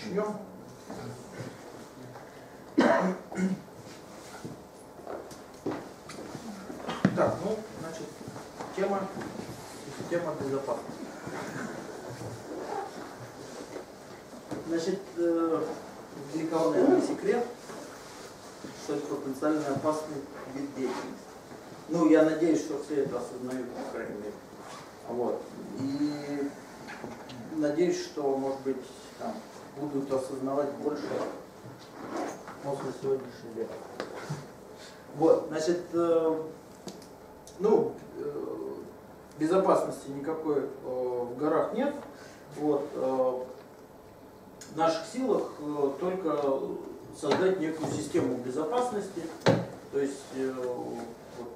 начнем. Так, ну, значит, тема, тема безопасности. Значит, для кого, наверное, секрет, что это потенциально опасный вид деятельности. Ну, я надеюсь, что все это осознают, по крайней мере. Вот. И надеюсь, что, может быть, там, будут осознавать больше после сегодняшнего дня. Вот, значит, э, ну, э, безопасности никакой э, в горах нет. Вот, э, в наших силах э, только создать некую систему безопасности, то есть э, вот,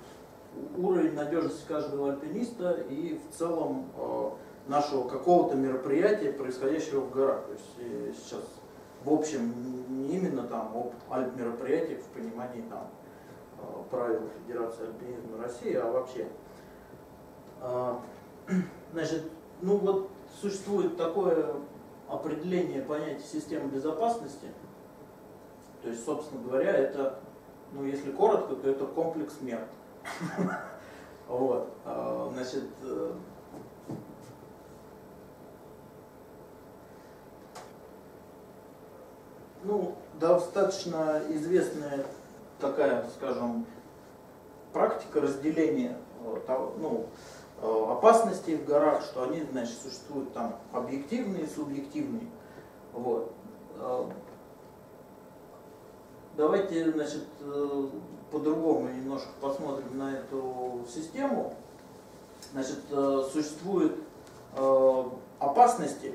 уровень надежности каждого альпиниста и в целом э, нашего какого-то мероприятия, происходящего в горах. То есть э, сейчас в общем не именно там об альп мероприятиях в понимании там э, правил Федерации альпинизма России, а вообще. А, значит, ну вот существует такое определение понятия системы безопасности. То есть, собственно говоря, это, ну если коротко, то это комплекс мер. Вот. А, значит, ну, достаточно известная такая, скажем, практика разделения ну, э, опасностей в горах, что они, значит, существуют там объективные и субъективные. Вот. Э, давайте, значит, э, по-другому немножко посмотрим на эту систему. Значит, существуют опасности,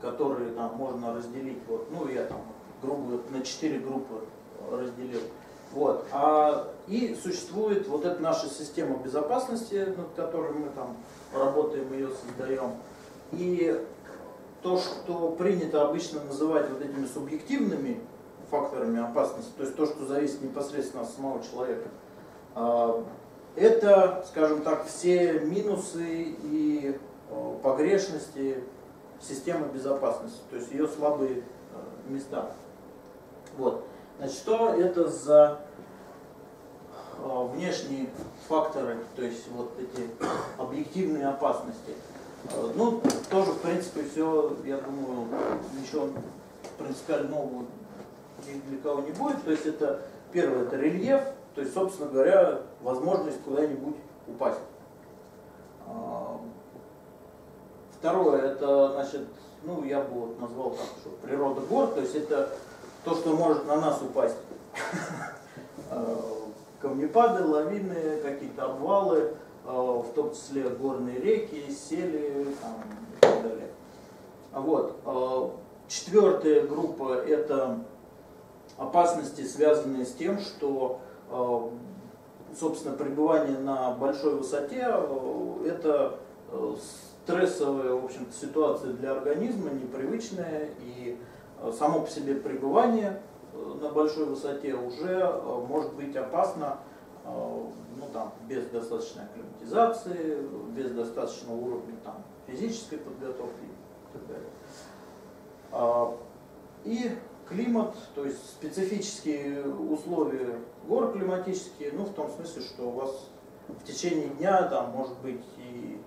которые там можно разделить, вот, ну я там грубо на четыре группы разделил. Вот. А, и существует вот эта наша система безопасности, над которой мы там работаем, ее создаем. И то, что принято обычно называть вот этими субъективными факторами опасности, то есть то, что зависит непосредственно от самого человека, а, это, скажем так, все минусы и а, погрешности системы безопасности, то есть ее слабые а, места. Вот. Значит, что это за э, внешние факторы, то есть вот эти объективные опасности? Э, ну, тоже, в принципе, все, я думаю, ничего принципиально нового ни для кого не будет. То есть это, первое, это рельеф, то есть, собственно говоря, возможность куда-нибудь упасть. Второе, это, значит, ну, я бы вот назвал так, что природа гор, то есть это то, что может на нас упасть. Э, камнепады, лавины, какие-то обвалы, э, в том числе горные реки, сели там, и так далее. Вот. Э, четвертая группа – это опасности, связанные с тем, что собственно, пребывание на большой высоте – это стрессовая, в общем ситуация для организма, непривычная, и Э, само по себе пребывание э, на большой высоте уже э, может быть опасно ну, там, без достаточной акклиматизации, без достаточного уровня там, физической подготовки и так далее. А, и климат, то есть специфические условия гор климатические, ну в том смысле, что у вас в течение дня там может быть и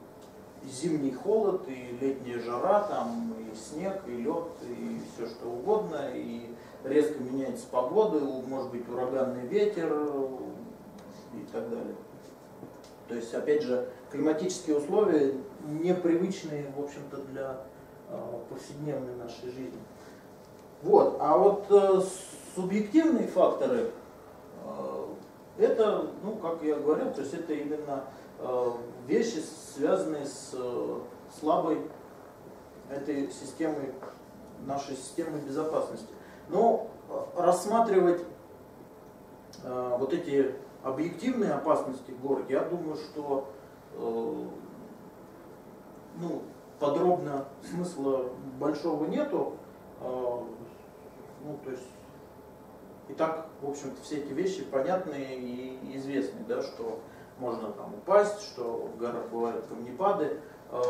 зимний холод, и летняя жара, там, и снег, и лед, и все что угодно, и резко меняется погода, может быть ураганный ветер и так далее. То есть, опять же, климатические условия непривычные, в общем-то, для э, повседневной нашей жизни. Вот. А вот э, субъективные факторы, э, это, ну, как я говорил, то есть это именно вещи, связанные с э, слабой этой системой, нашей системой безопасности. Но э, рассматривать вот эти объективные опасности городе, я думаю, что ну, подробно смысла большого нету. Ну, то есть, и так, в общем-то, все эти вещи понятные и известны, да, что можно там упасть, что в горах бывают камнепады. Э,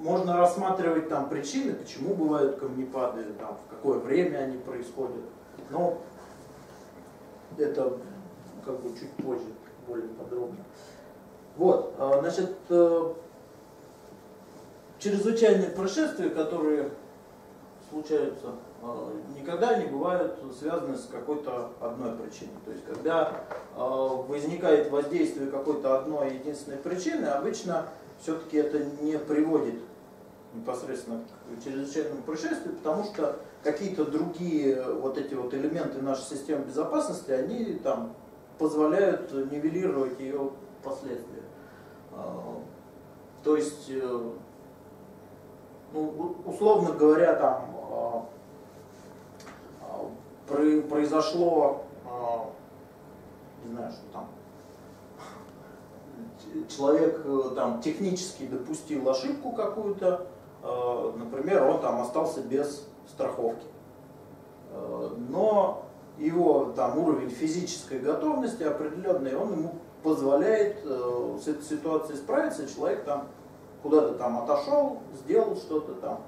можно рассматривать там причины, почему бывают камнепады, там, в какое время они происходят. Но это как бы чуть позже, более подробно. Вот, а, значит, э, чрезвычайные происшествия, которые случаются, никогда не бывают связаны с какой-то одной причиной. То есть, когда э, возникает воздействие какой-то одной единственной причины, обычно все-таки это не приводит непосредственно к чрезвычайному происшествию, потому что какие-то другие вот эти вот элементы нашей системы безопасности, они там позволяют нивелировать ее последствия. А, то есть, э, ну, условно говоря, там а, а, произошло, не знаю, что там, человек э, там технически допустил ошибку какую-то, например, он там остался без страховки. Но его там уровень физической готовности определенный, он ему позволяет э, с этой ситуацией справиться, человек там куда-то там отошел, сделал что-то там,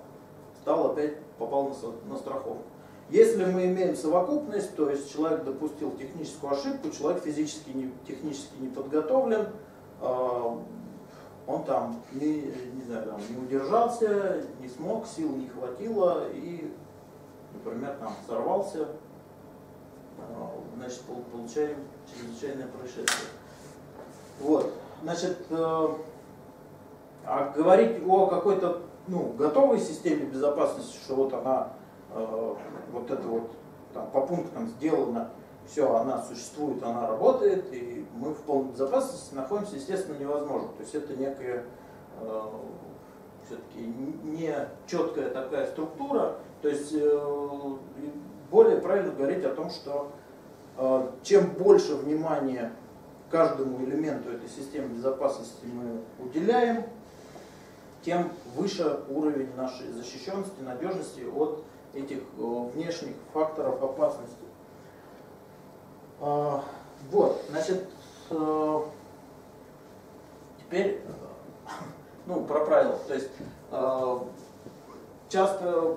стал опять, попал на, на страховку. Если мы имеем совокупность, то есть человек допустил техническую ошибку, человек физически, не, технически не подготовлен, э, он там не, не, знаю, там, не удержался, не смог, сил не хватило и, например, там сорвался, э, значит, получаем чрезвычайное происшествие. Вот. Значит, э, а говорить о какой-то ну, готовой системе безопасности, что вот она, вот это вот там, по пунктам сделана, все, она существует, она работает, и мы в полной безопасности находимся, естественно, невозможно. То есть это некая э, все-таки не четкая такая структура. То есть э, более правильно говорить о том, что э, чем больше внимания каждому элементу этой системы безопасности мы уделяем, тем выше уровень нашей защищенности, надежности от этих э, внешних факторов опасности. А, вот, значит, э, теперь, э, ну, про правила. То есть, часто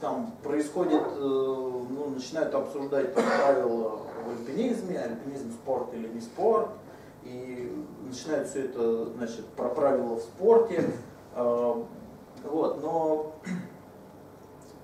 там происходит, ну, начинают обсуждать правила в альпинизме, альпинизм спорт или не спорт, и начинают все это, значит, про правила в спорте. Вот, но,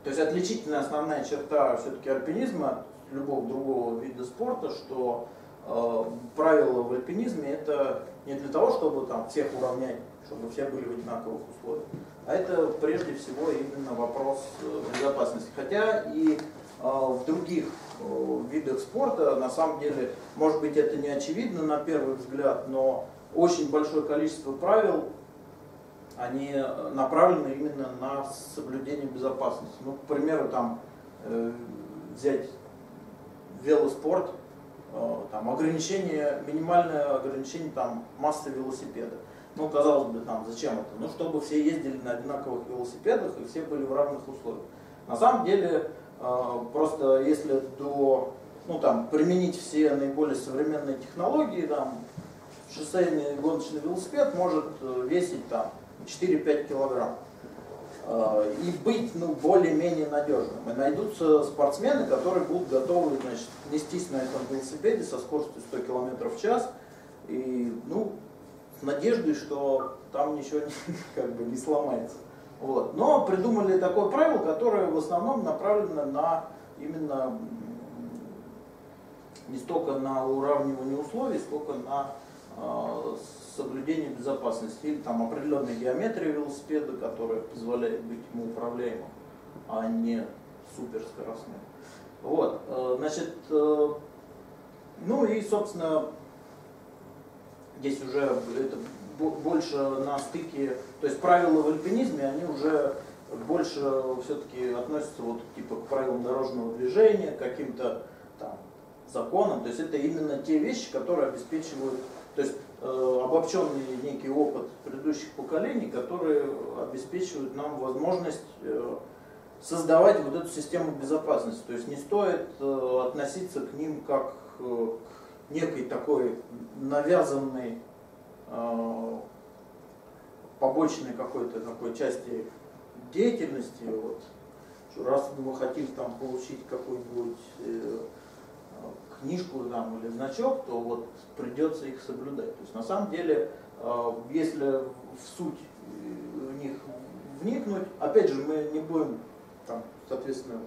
то есть отличительная основная черта все-таки альпинизма от любого другого вида спорта, что э, правила в альпинизме это не для того, чтобы там всех уравнять, чтобы все были в одинаковых условиях, а это прежде всего именно вопрос э, безопасности. Хотя и э, в других Э, видах спорта. На самом деле, может быть, это не очевидно на первый взгляд, но очень большое количество правил, они направлены именно на соблюдение безопасности. Ну, к примеру, там э, взять велоспорт, э, там ограничение, минимальное ограничение там массы велосипеда. Ну, казалось бы, там, зачем это? Ну, чтобы все ездили на одинаковых велосипедах и все были в равных условиях. На самом деле, а, просто если до, ну там, применить все наиболее современные технологии, там, шоссейный гоночный велосипед может э, весить там 4-5 килограмм а, и быть ну, более-менее надежным. И найдутся спортсмены, которые будут готовы значит, нестись на этом велосипеде со скоростью 100 км в час и ну, с надеждой, что там ничего не, как бы, не сломается. Вот. Но придумали такое правило, которое в основном направлено на именно не столько на уравнивание условий, сколько на э, соблюдение безопасности или там определенной геометрии велосипеда, которая позволяет быть ему управляемым, а не суперскоростным. Вот, э, значит, э, ну и, собственно, здесь уже это больше на стыке, то есть правила в альпинизме, они уже больше все-таки относятся вот типа к правилам дорожного движения, к каким-то там законам, то есть это именно те вещи, которые обеспечивают, то есть обобщенный некий опыт предыдущих поколений, которые обеспечивают нам возможность э, создавать вот эту систему безопасности. То есть не стоит э, относиться к ним как э, к некой такой навязанной Э, побочной какой-то такой части деятельности, вот, раз мы хотим там получить какую-нибудь э, книжку там, или значок, то вот придется их соблюдать. То есть на самом деле, э, если в суть э, них вникнуть, опять же, мы не будем там, соответственно,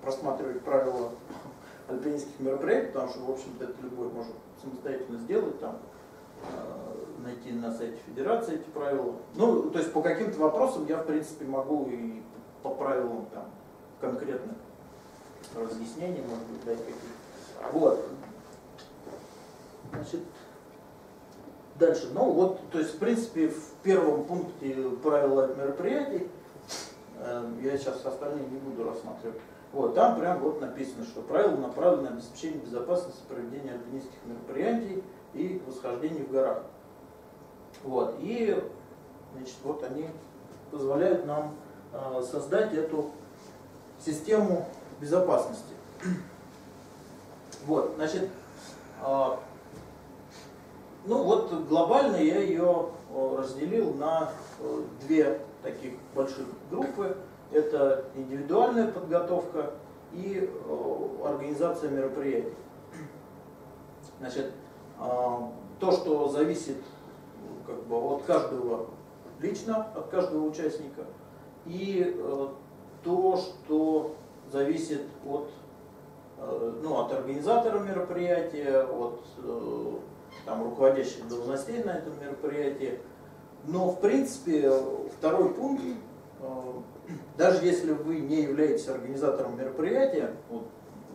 просматривать правила альпинистских мероприятий, потому что, в общем-то, это любой может самостоятельно сделать, там, э, найти на сайте Федерации эти правила. Ну, то есть по каким-то вопросам я, в принципе, могу и по правилам там конкретных разъяснений, может быть, дать какие-то. Вот. Значит, дальше. Ну, вот, то есть, в принципе, в первом пункте правила мероприятий, э, я сейчас остальные не буду рассматривать, вот, там прям вот написано, что правила направлены на обеспечение безопасности проведения альпинистских мероприятий и восхождений в горах. Вот, и значит, вот они позволяют нам э, создать эту систему безопасности. Вот, значит, э, ну вот глобально я ее э, разделил на э, две таких больших группы это индивидуальная подготовка и организация мероприятий. Значит, а, то, что зависит как бы, от каждого лично, от каждого участника, и то, что зависит от, ну, от организатора мероприятия, от там, руководящих должностей на этом мероприятии. Но, в принципе, второй пункт даже если вы не являетесь организатором мероприятия, вот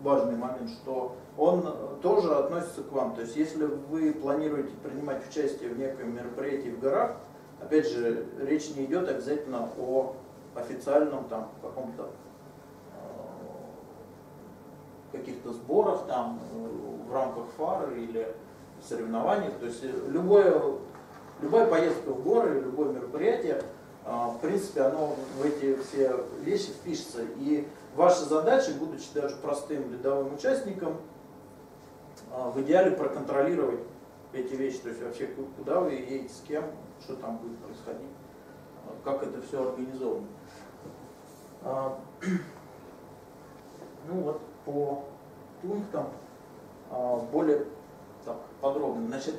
важный момент, что он тоже относится к вам. То есть если вы планируете принимать участие в неком мероприятии в горах, опять же, речь не идет обязательно о официальном там каком-то э, каких-то сборах там э, в рамках фар или соревнований. То есть любое, любая поездка в горы, любое мероприятие – а, в принципе, оно в эти все вещи впишется. И ваша задача, будучи даже простым рядовым участником, в идеале проконтролировать эти вещи, то есть вообще куда вы едете, с кем, что там будет происходить, как это все организовано. Ну вот по пунктам более так, подробно. Значит,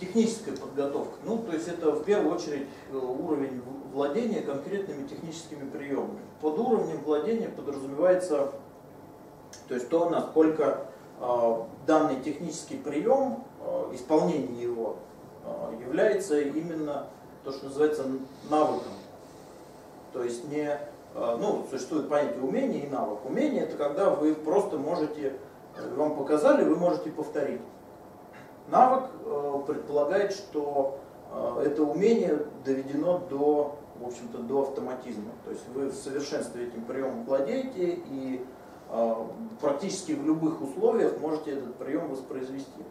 Техническая подготовка. Ну, то есть это в первую очередь э, уровень владения конкретными техническими приемами. Под уровнем владения подразумевается то есть то, насколько э, данный технический прием, исполнение его, является именно то, что называется навыком. То есть не, ну, существует понятие умения и навык. Умение это когда вы просто можете, э, вам показали, вы можете повторить. Навык э, предполагает, что э, это умение доведено до, в общем-то, до автоматизма. То есть вы в совершенстве этим приемом владеете и практически в любых условиях можете этот прием воспроизвести.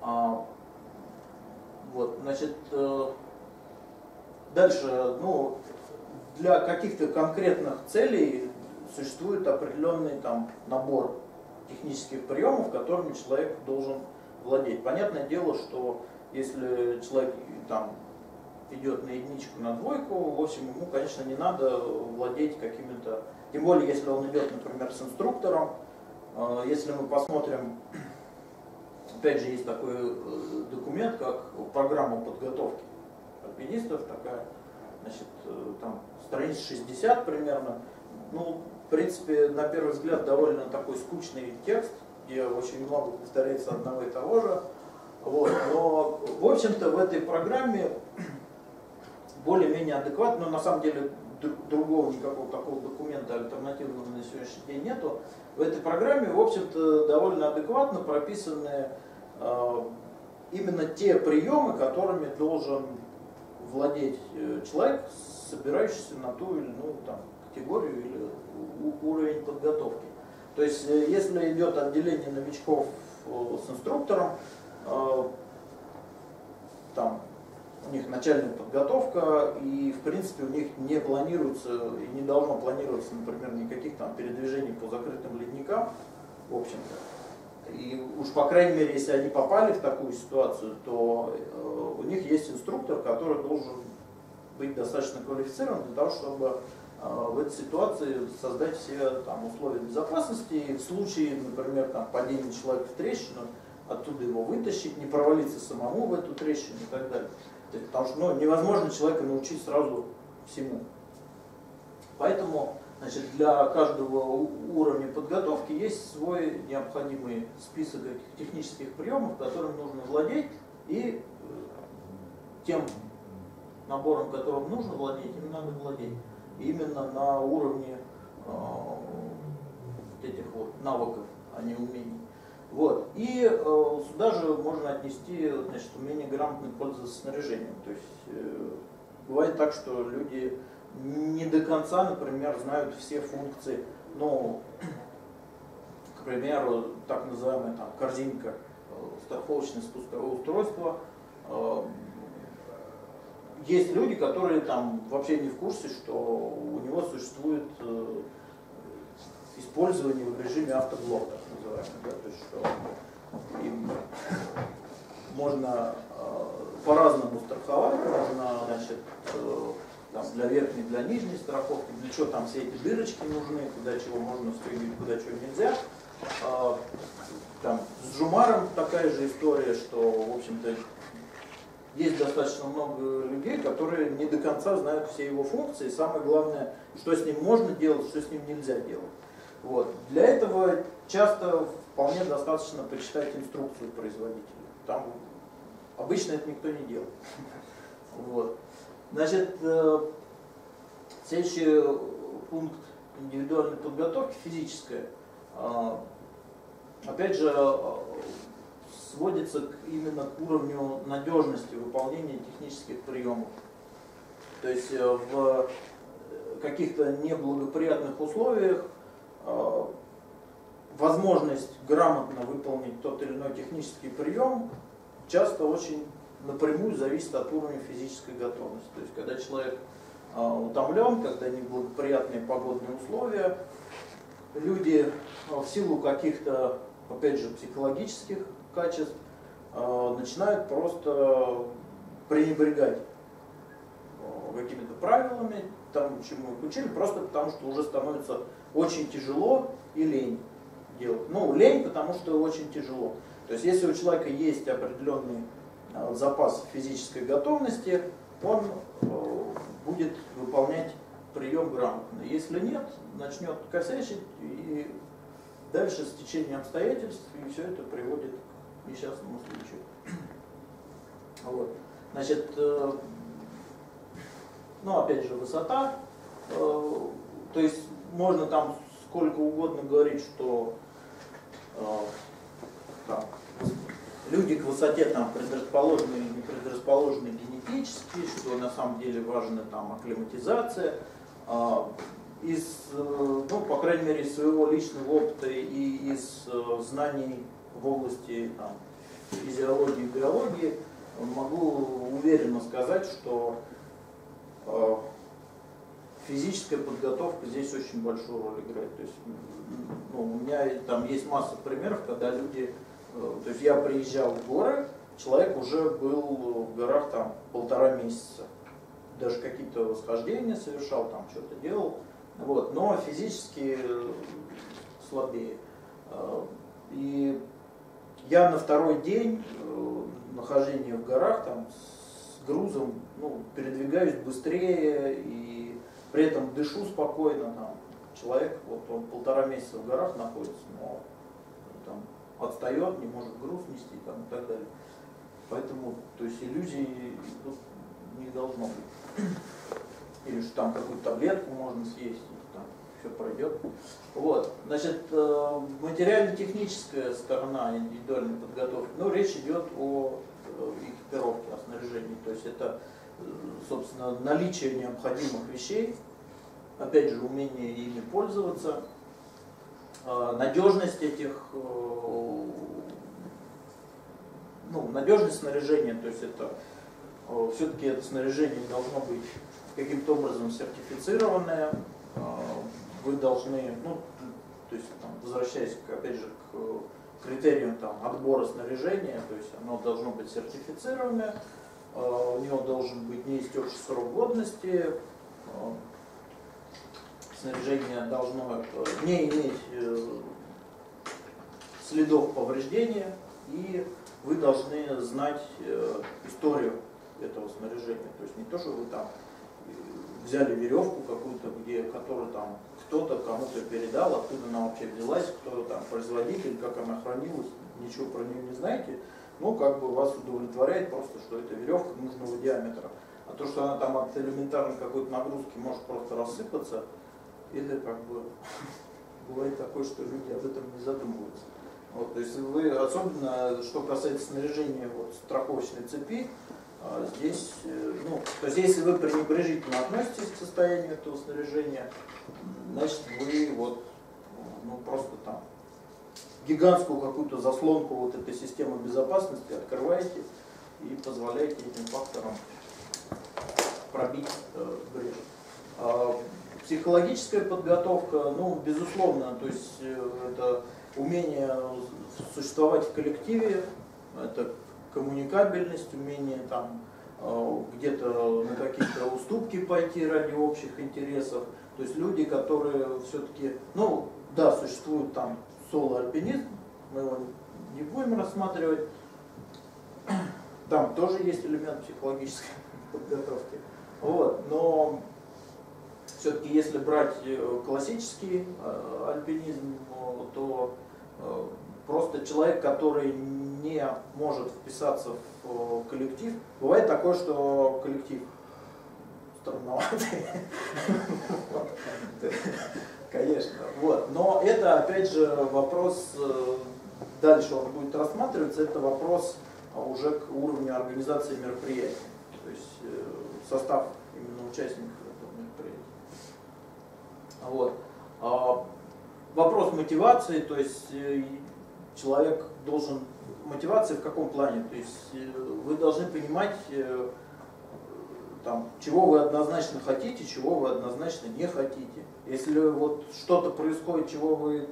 А, вот, значит, дальше, ну, для каких-то конкретных целей существует определенный там набор технических приемов, которыми человек должен владеть. Понятное дело, что если человек там идет на единичку, на двойку, в общем, ему, конечно, не надо владеть какими-то, тем более, если он идет, например, с инструктором, э, если мы посмотрим, опять же, есть такой э, документ, как программа подготовки альпинистов, такая, значит, э, там страниц 60 примерно, ну, принципе, на первый взгляд, довольно такой скучный текст, где очень много повторяется одного и того же. Вот. Но, в общем-то, в этой программе более-менее адекватно, но на самом деле другого никакого такого документа альтернативного на сегодняшний день нету. В этой программе, в общем-то, довольно адекватно прописаны э, именно те приемы, которыми должен владеть э, человек, собирающийся на ту или иную там, категорию или уровень подготовки. То есть, э, если идет отделение новичков э, с инструктором, там у них начальная подготовка, и в принципе у них не планируется и не должно планироваться, например, никаких там передвижений по закрытым ледникам, в общем-то. И уж по крайней мере, если они попали в такую ситуацию, то э, у них есть инструктор, который должен быть достаточно квалифицирован для того, чтобы э, в этой ситуации создать все там, условия безопасности. И в случае, например, там, падения человека в трещину, оттуда его вытащить, не провалиться самому в эту трещину и так далее. Потому что ну, невозможно человека научить сразу всему. Поэтому значит, для каждого уровня подготовки есть свой необходимый список технических приемов, которым нужно владеть, и э, тем набором, которым нужно владеть, им надо владеть. Именно на уровне э, этих вот навыков, а не умений. Вот. И э, сюда же можно отнести значит, умение грамотно пользоваться снаряжением. То есть э, бывает так, что люди не до конца, например, знают все функции, ну, к примеру, так называемая там, корзинка, э, страховочное спусковое устройство. Э, есть люди, которые там вообще не в курсе, что у него существует э, использование в режиме автоблок, так называемый, да, то есть что им можно по-разному страховать, можно, значит, там, для верхней, для нижней страховки, для чего там все эти дырочки нужны, куда чего можно стригать, куда чего нельзя. Э, там, с Джумаром такая же история, что, в общем-то, есть достаточно много людей, которые не до конца знают все его функции. Самое главное, что с ним можно делать, что с ним нельзя делать. Вот. Для этого часто вполне достаточно почитать инструкцию производителя. Там обычно это никто не делает. Вот. Значит, э, следующий пункт индивидуальной подготовки, физическая, э, опять же, э, сводится к, именно к уровню надежности выполнения технических приемов. То есть в каких-то неблагоприятных условиях Э, возможность грамотно выполнить тот или иной технический прием часто очень напрямую зависит от уровня физической готовности. То есть, когда человек э, утомлен, когда неблагоприятные погодные условия, люди э, в силу каких-то, опять же, психологических качеств начинают просто пренебрегать какими-то правилами, тому, чему их учили, просто потому что уже становится очень тяжело и лень делать. Ну, лень, потому что очень тяжело. То есть, если у человека есть определенный э, запас физической готовности, он э, будет выполнять прием грамотно. Если нет, начнет косячить, и дальше с течением обстоятельств, и все это приводит к несчастному случаю. Вот. Значит, э, ну, опять же, высота. Э, то есть можно там сколько угодно говорить, что э, там, люди к высоте там предрасположены или не предрасположены генетически, что на самом деле важна там акклиматизация. Э, из, э, ну, по крайней мере, из своего личного опыта и из э, знаний в области там, физиологии и биологии могу уверенно сказать, что э, физическая подготовка здесь очень большую роль играет. То есть, ну, у меня там есть масса примеров, когда люди, то есть я приезжал в горы, человек уже был в горах там полтора месяца, даже какие-то восхождения совершал, там что-то делал, вот, но физически слабее. Э, и я на второй день э, нахождения в горах там с грузом ну, передвигаюсь быстрее и при этом дышу спокойно, там, человек, вот он полтора месяца в горах находится, но там, отстает, не может груз нести там, и так далее. Поэтому, то есть иллюзий тут не должно быть. Или что там какую-то таблетку можно съесть, там все пройдет. Вот, значит, э, материально-техническая сторона индивидуальной подготовки, ну, речь идет о э, экипировке, о снаряжении, то есть это собственно, наличие необходимых вещей, опять же, умение ими пользоваться, надежность этих, э, ну, надежность снаряжения, то есть это э, все-таки это снаряжение должно быть каким-то образом сертифицированное, вы должны, ну, то есть там, возвращаясь, опять же, к критериям там, отбора снаряжения, то есть оно должно быть сертифицированное, у него должен быть не истекший срок годности, снаряжение должно не иметь следов повреждения, и вы должны знать историю этого снаряжения. То есть не то, что вы там взяли веревку какую-то, где, которую там кто-то кому-то передал, откуда она вообще взялась, кто там производитель, как она хранилась, ничего про нее не знаете, ну как бы вас удовлетворяет просто, что эта веревка нужного диаметра. А то, что она там от элементарной какой-то нагрузки может просто рассыпаться, или как бы бывает такое, что люди об этом не задумываются. Вот, то есть вы, особенно что касается снаряжения вот, страховочной цепи, а здесь, э, ну, то есть если вы пренебрежительно относитесь к состоянию этого снаряжения, значит вы вот, ну, просто там гигантскую какую-то заслонку вот этой системы безопасности открываете и позволяете этим факторам пробить э, брешь. Психологическая подготовка, ну, безусловно, то есть э, это умение существовать в коллективе, это коммуникабельность, умение там э, где-то на какие-то уступки пойти ради общих интересов. То есть люди, которые все-таки, ну да, существует там соло-альпинизм, мы его не будем рассматривать. Там тоже есть элемент психологической подготовки. Вот, но все-таки если брать э, классический э, альпинизм, то просто человек, который не может вписаться в э, коллектив. Бывает такое, что коллектив странноватый. Конечно. Вот. Но это, опять же, вопрос, э, дальше он будет рассматриваться, это вопрос уже к уровню организации мероприятия. То есть э, состав именно участников. Вот. А вопрос мотивации, то есть человек должен мотивация в каком плане? То есть э, вы должны понимать, э, там, чего вы однозначно хотите, чего вы однозначно не хотите. Если вот что-то происходит, чего вы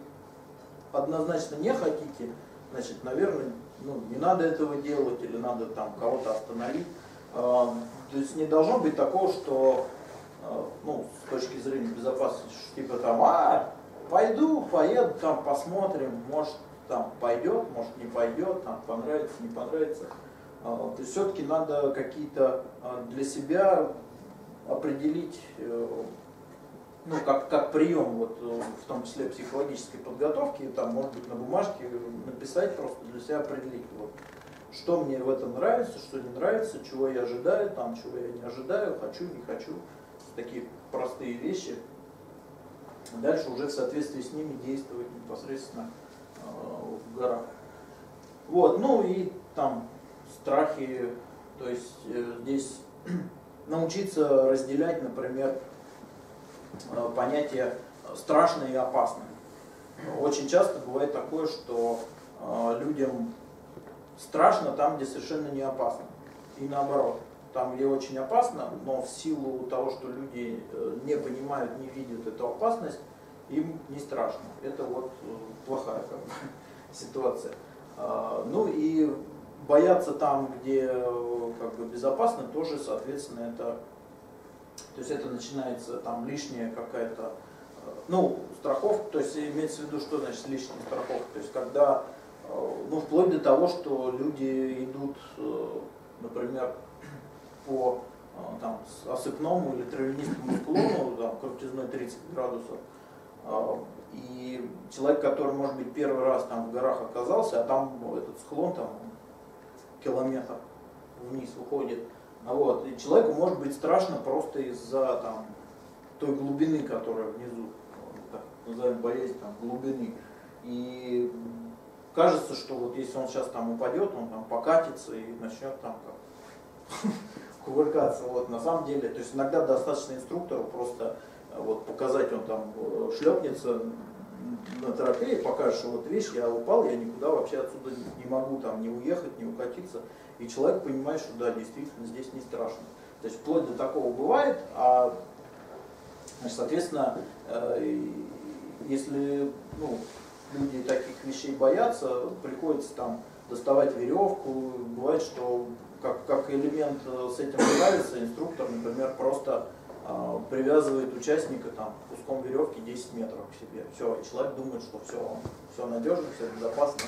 однозначно не хотите, значит, наверное, ну, не надо этого делать или надо там кого-то остановить. А, то есть не должно быть такого, что ну, с точки зрения безопасности, типа там, а, пойду, поеду, там посмотрим, может там пойдет, может не пойдет, там понравится, не понравится. А, то есть все-таки надо какие-то а, для себя определить, э, ну, как, как прием, вот, э, в том числе психологической подготовки, там, может быть, на бумажке написать, просто для себя определить, вот, что мне в этом нравится, что не нравится, чего я ожидаю, там, чего я не ожидаю, хочу, не хочу. Такие простые вещи. Дальше уже в соответствии с ними действовать непосредственно в горах. Вот, ну и там страхи, то есть э, здесь научиться разделять, например, э, понятие страшно и опасно. Очень часто бывает такое, что э, людям страшно там, где совершенно не опасно. И наоборот, там, где очень опасно, но в силу того, что люди не понимают, не видят эту опасность, им не страшно. Это вот плохая как бы, ситуация. А, ну и бояться там, где как бы безопасно, тоже, соответственно, это, то есть это начинается там лишняя какая-то, ну, страховка, то есть имеется в виду, что значит лишняя страховка, то есть когда, ну, вплоть до того, что люди идут, например, по там, осыпному или травянистому склону, там, крутизной 30 градусов, а, и человек, который, может быть, первый раз там в горах оказался, а там этот склон там километр вниз уходит, а вот, и человеку может быть страшно просто из-за там той глубины, которая внизу, так назовем боязнь там глубины. И кажется, что вот если он сейчас там упадет, он там покатится и начнет там как кувыркаться. Вот на самом деле, то есть иногда достаточно инструктору просто вот показать он там э, шлепнется на тропе и покажет, что вот видишь, я упал, я никуда вообще отсюда не могу там не уехать, не укатиться. И человек понимает, что да, действительно здесь не страшно. То есть вплоть до такого бывает, а значит, соответственно, э, если ну, люди таких вещей боятся, приходится там доставать веревку. Бывает, что как, как элемент с этим справиться, инструктор, например, просто э, привязывает участника там, куском веревки 10 метров к себе. Все, и человек думает, что все, все надежно, все безопасно.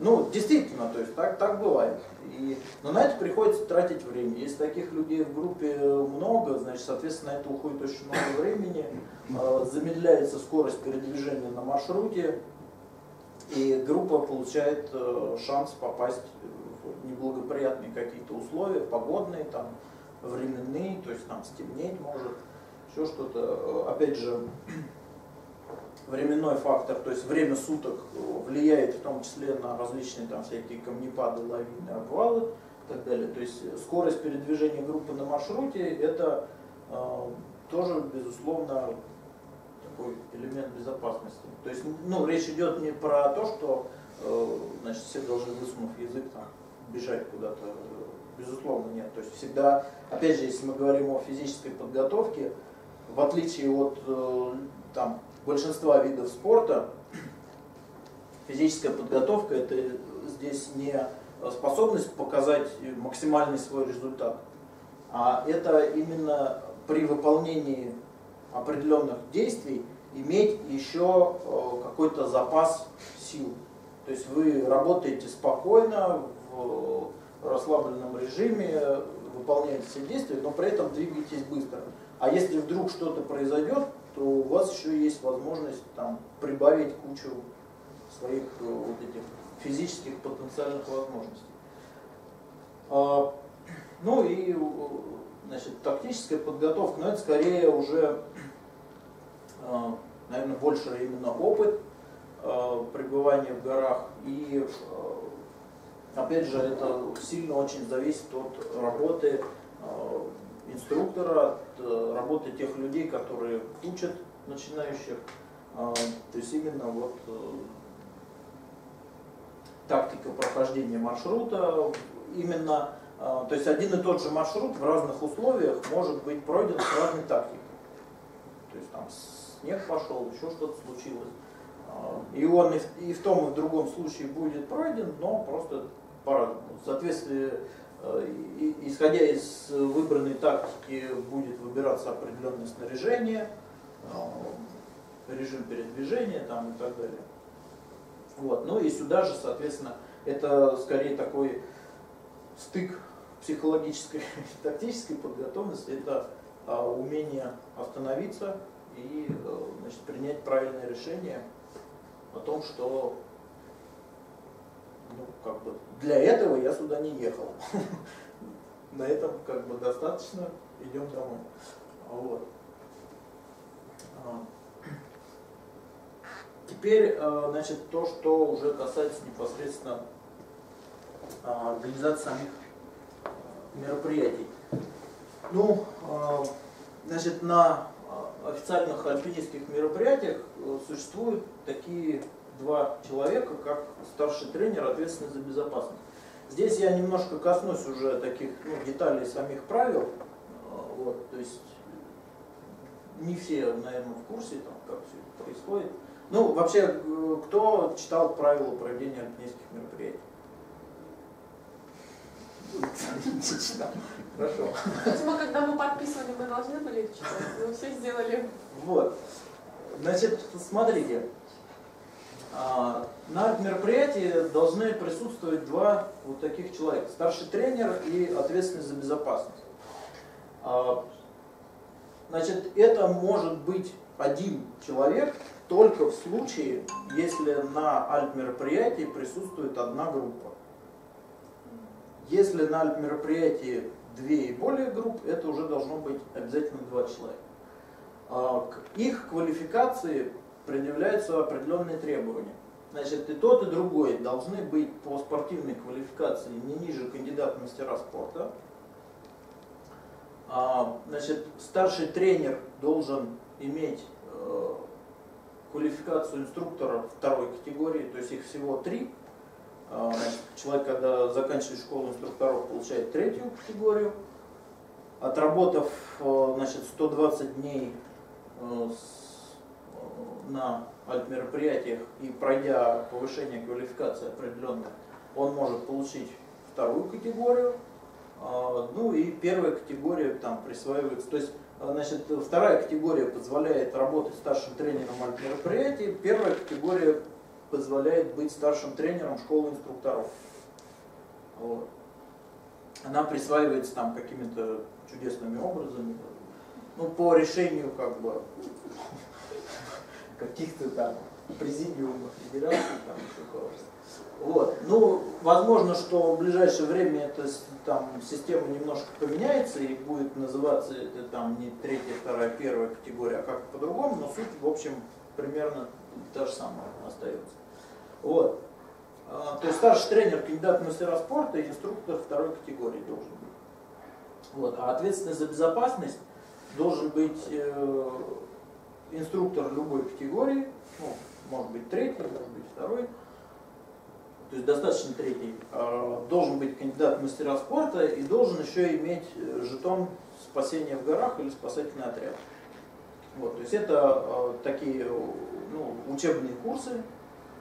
Ну, действительно, то есть так, так бывает. И, но на это приходится тратить время. Если таких людей в группе много, значит, соответственно, на это уходит очень много времени. Э, замедляется скорость передвижения на маршруте, и группа получает э, шанс попасть неблагоприятные какие-то условия, погодные, там, временные, то есть там стемнеть может, еще что-то. Опять же, временной фактор, то есть время суток влияет в том числе на различные там всякие камнепады, лавины, обвалы и так далее. То есть скорость передвижения группы на маршруте это э, тоже, безусловно, такой элемент безопасности. То есть, ну, речь идет не про то, что э, значит, все должны, высунув язык, там, бежать куда-то. Безусловно, нет. То есть всегда, опять же, если мы говорим о физической подготовке, в отличие от э, там, большинства видов спорта, физическая подготовка это здесь не способность показать максимальный свой результат, а это именно при выполнении определенных действий иметь еще э, какой-то запас сил. То есть вы работаете спокойно, в расслабленном режиме, выполняете все действия, но при этом двигаетесь быстро. А если вдруг что-то произойдет, то у вас еще есть возможность там, прибавить кучу своих э, вот этих физических потенциальных возможностей. А, ну и э, значит, тактическая подготовка, но это скорее уже, а, наверное, больше именно опыт пребывания в горах. И опять же, это сильно очень зависит от работы инструктора, от э, работы тех людей, которые учат начинающих. А, то есть именно вот э, тактика прохождения маршрута, именно, то есть один и тот же маршрут в разных условиях может быть пройден с разной тактикой. То есть там снег пошел, еще что-то случилось. И он и в, том, и в другом случае будет пройден, но просто. В соответствии Э, исходя из выбранной тактики будет выбираться определенное снаряжение, э, режим передвижения там, и так далее. Вот. Ну и сюда же, соответственно, это скорее такой стык психологической и тактической подготовленности, это а, умение остановиться и э, значит, принять правильное решение о том, что ну, как бы, для этого я сюда не ехал. На этом как бы достаточно, идем домой. Вот. А. Теперь, а, значит, то, что уже касается непосредственно а, организации самих мероприятий. Ну, значит, на официальных альпинистских мероприятиях э, существуют такие два человека, как старший тренер, ответственный за безопасность. Здесь я немножко коснусь уже таких ну, деталей самих правил. А, вот, то есть не все, наверное, в курсе, там, как все это происходит. Ну, вообще, э, кто читал правила проведения альпинистских мероприятий? Хорошо. Видимо, когда мы подписывали, мы должны были читать, мы все сделали. Вот. Значит, смотрите, на мероприятии должны присутствовать два вот таких человека. Старший тренер и ответственный за безопасность. А, значит, это может быть один человек только в случае, если на альп-мероприятии присутствует одна группа. Если на альп-мероприятии две и более групп, это уже должно быть обязательно два человека. А, к их квалификации предъявляются определенные требования. Значит, и тот, и другой должны быть по спортивной квалификации не ниже кандидата мастера спорта. А, значит, старший тренер должен иметь э, квалификацию инструктора второй категории, то есть их всего три. А, значит, человек, когда заканчивает школу инструкторов, получает третью категорию. Отработав э, значит, 120 дней э, с на мероприятиях и пройдя повышение квалификации определенной, он может получить вторую категорию, а, ну и первая категория там присваивается. То есть, а, значит, вторая категория позволяет работать старшим тренером мероприятий, первая категория позволяет быть старшим тренером школы инструкторов. Она присваивается там какими-то чудесными образами, ну, по решению как бы каких-то там президиумов федерации, там еще Вот. Ну, возможно, что в ближайшее время эта там, система немножко поменяется и будет называться это там не третья, вторая, первая категория, а как-то по-другому, но суть, в общем, примерно та же самая остается. Вот. А, то есть старший тренер, кандидат в мастера спорта и инструктор второй категории должен быть. Вот. А ответственность за безопасность должен быть э, инструктор любой категории, ну, может быть третий, может быть второй, то есть достаточно третий, э, должен быть кандидат в мастера спорта и должен еще иметь э, жетон спасения в горах или спасательный отряд. Вот, то есть это э, такие ну, учебные курсы,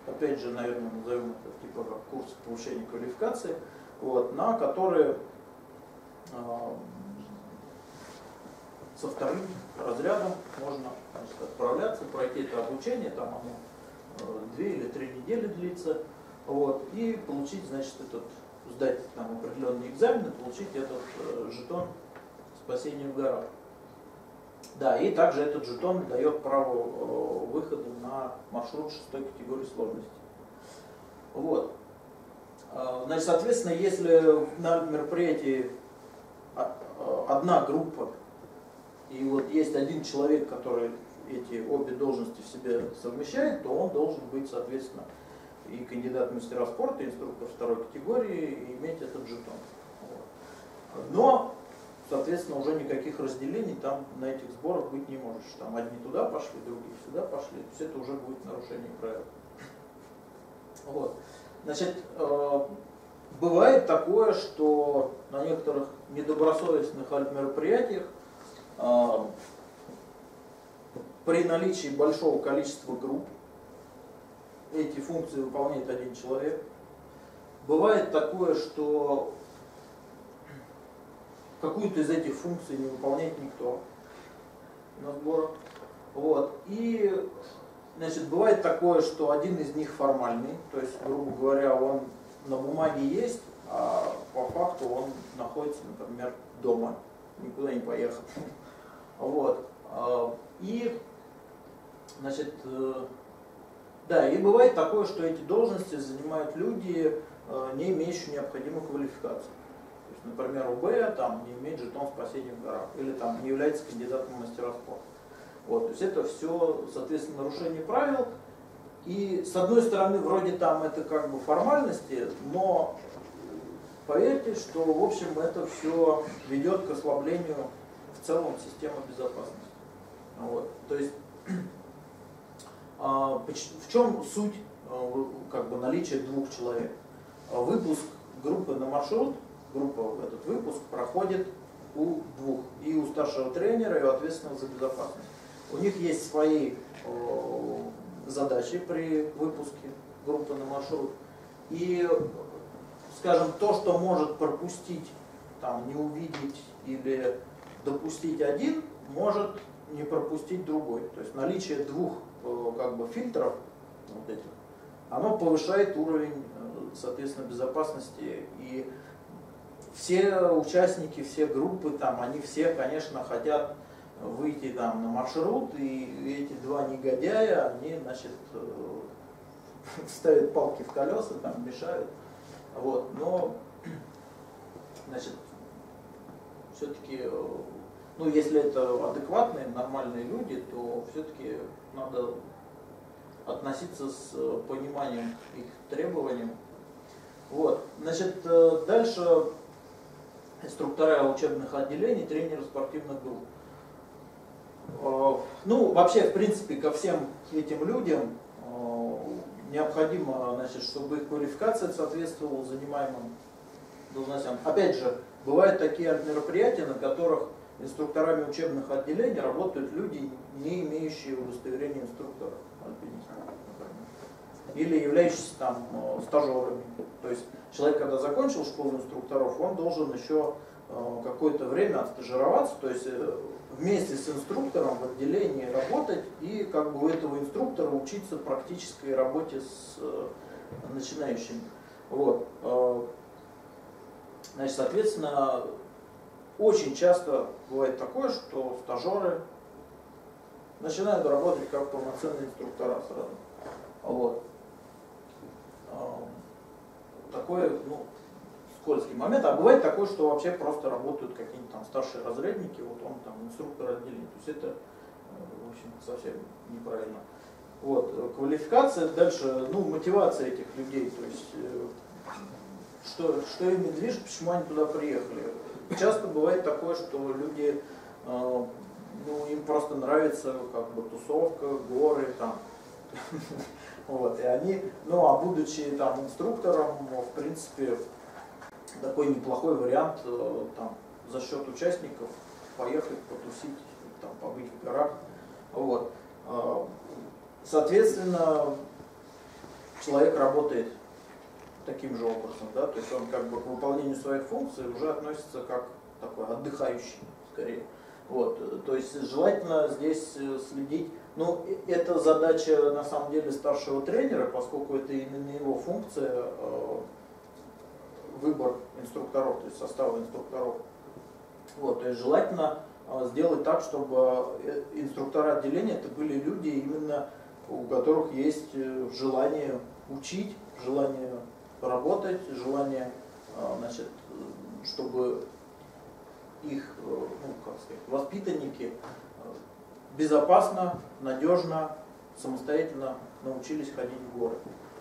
опять же, наверное, назовем это типа как курс повышения квалификации, вот, на которые э, со вторым разрядом можно значит, отправляться, пройти это обучение, там оно э, две или три недели длится, вот, и получить, значит, этот, сдать там определенные экзамены, получить этот э, жетон спасения в горах. Да, и также этот жетон дает право э, выхода на маршрут шестой категории сложности. Вот. Э, значит, соответственно, если на мероприятии а, одна группа, и вот есть один человек, который эти обе должности в себе совмещает, то он должен быть, соответственно, и кандидат в мастера спорта, и инструктор второй категории, и иметь этот жетон. Но соответственно, уже никаких разделений там на этих сборах быть не можешь. Там одни туда пошли, другие сюда пошли. То есть это уже будет нарушение правил. Вот. Значит, э, бывает такое, что на некоторых недобросовестных мероприятиях при наличии большого количества групп эти функции выполняет один человек. Бывает такое, что какую-то из этих функций не выполняет никто на сборах. Вот. И значит, бывает такое, что один из них формальный, то есть, грубо говоря, он на бумаге есть, а по факту он находится, например, дома, никуда не поехал. Вот. А, и, значит, э, да, и бывает такое, что эти должности занимают люди, э, не имеющие необходимой квалификации например, УБ там, не имеет жетон в горах, или там, не является кандидатом в мастера спорта. Вот, то есть это все, соответственно, нарушение правил. И с одной стороны, вроде там это как бы формальности, но поверьте, что в общем это все ведет к ослаблению в целом системы безопасности. Вот, то есть а, в чем суть а, как бы наличия двух человек? Выпуск группы на маршрут группа, этот выпуск проходит у двух, и у старшего тренера, и у ответственного за безопасность. У них есть свои задачи при выпуске группы на маршрут. И, скажем, то, что может пропустить, там, не увидеть или допустить один, может не пропустить другой. То есть наличие двух э, как бы, фильтров вот этих, оно повышает уровень, э, соответственно, безопасности и все участники, все группы там, они все, конечно, хотят выйти там на маршрут, и эти два негодяя, они, значит, э, ставят палки в колеса, там, мешают. Вот, но, значит, все-таки, ну, если это адекватные, нормальные люди, то все-таки надо относиться с пониманием их требованиям. Вот, значит, э, дальше инструктора учебных отделений, тренеры спортивных групп. Э, ну, вообще, в принципе, ко всем этим людям э, необходимо, значит, чтобы их квалификация соответствовала занимаемым должностям. Опять же, бывают такие мероприятия, на которых инструкторами учебных отделений работают люди, не имеющие удостоверения инструктора альпиниста, или являющиеся там э, стажерами. То есть человек, когда закончил школу инструкторов, он должен еще э, какое-то время отстажироваться, то есть э, вместе с инструктором в отделении работать и как бы у этого инструктора учиться практической работе с начинающими. Вот. Значит, соответственно, очень часто бывает такое, что стажеры начинают работать как полноценные инструктора сразу. Вот. Такой, ну, скользкий момент. А бывает такое, что вообще просто работают какие-нибудь там старшие разрядники, вот он там инструктор отделения. То есть это, э, в общем, совсем неправильно. Вот. Квалификация, дальше, ну, мотивация этих людей, то есть э, что, что ими движет, почему они туда приехали. Часто бывает такое, что люди, э, ну, им просто нравится как бы тусовка, горы, там, вот, и они, ну, а будучи там инструктором, в принципе, такой неплохой вариант, э, там, за счет участников поехать потусить, там, побыть в горах, вот. Э, соответственно, человек работает таким же образом, да, то есть он как бы к выполнению своих функций уже относится как такой отдыхающий скорее. Вот, то есть желательно здесь э, следить, ну, это задача на самом деле старшего тренера, поскольку это именно его функция, э, выбор инструкторов, то есть состава инструкторов. Вот, то есть желательно э, сделать так, чтобы инструктора отделения это были люди именно у которых есть желание учить, желание работать, желание, а, значит, чтобы их, э, ну, как сказать, воспитанники э, безопасно, надежно, самостоятельно научились ходить в горы.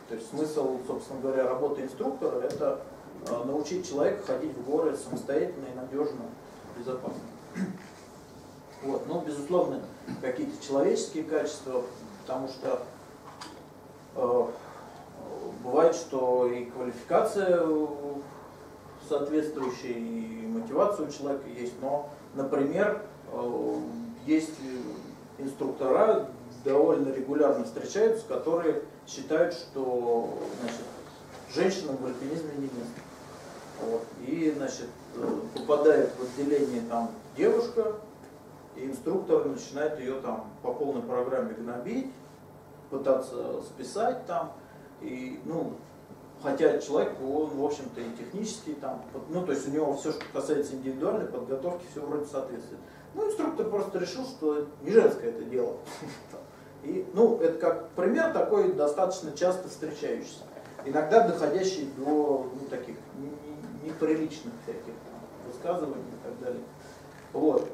То есть смысл, собственно говоря, работы инструктора – это э, научить человека ходить в горы самостоятельно и надежно, безопасно. Вот. Но, безусловно, какие-то человеческие качества, потому что бывает, что и квалификация соответствующая, и мотивация у человека есть, но, например, э, есть инструктора, довольно регулярно встречаются, которые считают, что значит, женщинам в альпинизме не место. Вот. И значит, э, попадает в отделение там девушка, и инструктор начинает ее там по полной программе гнобить, пытаться списать там. И, ну, хотя человек, он, в общем-то, и технический, там, ну, то есть у него все, что касается индивидуальной подготовки, все вроде соответствует. Ну, инструктор просто решил, что не женское это дело. И, ну, это как пример такой достаточно часто встречающийся. Иногда доходящий до ну, таких неприличных всяких высказываний и так далее. Вот.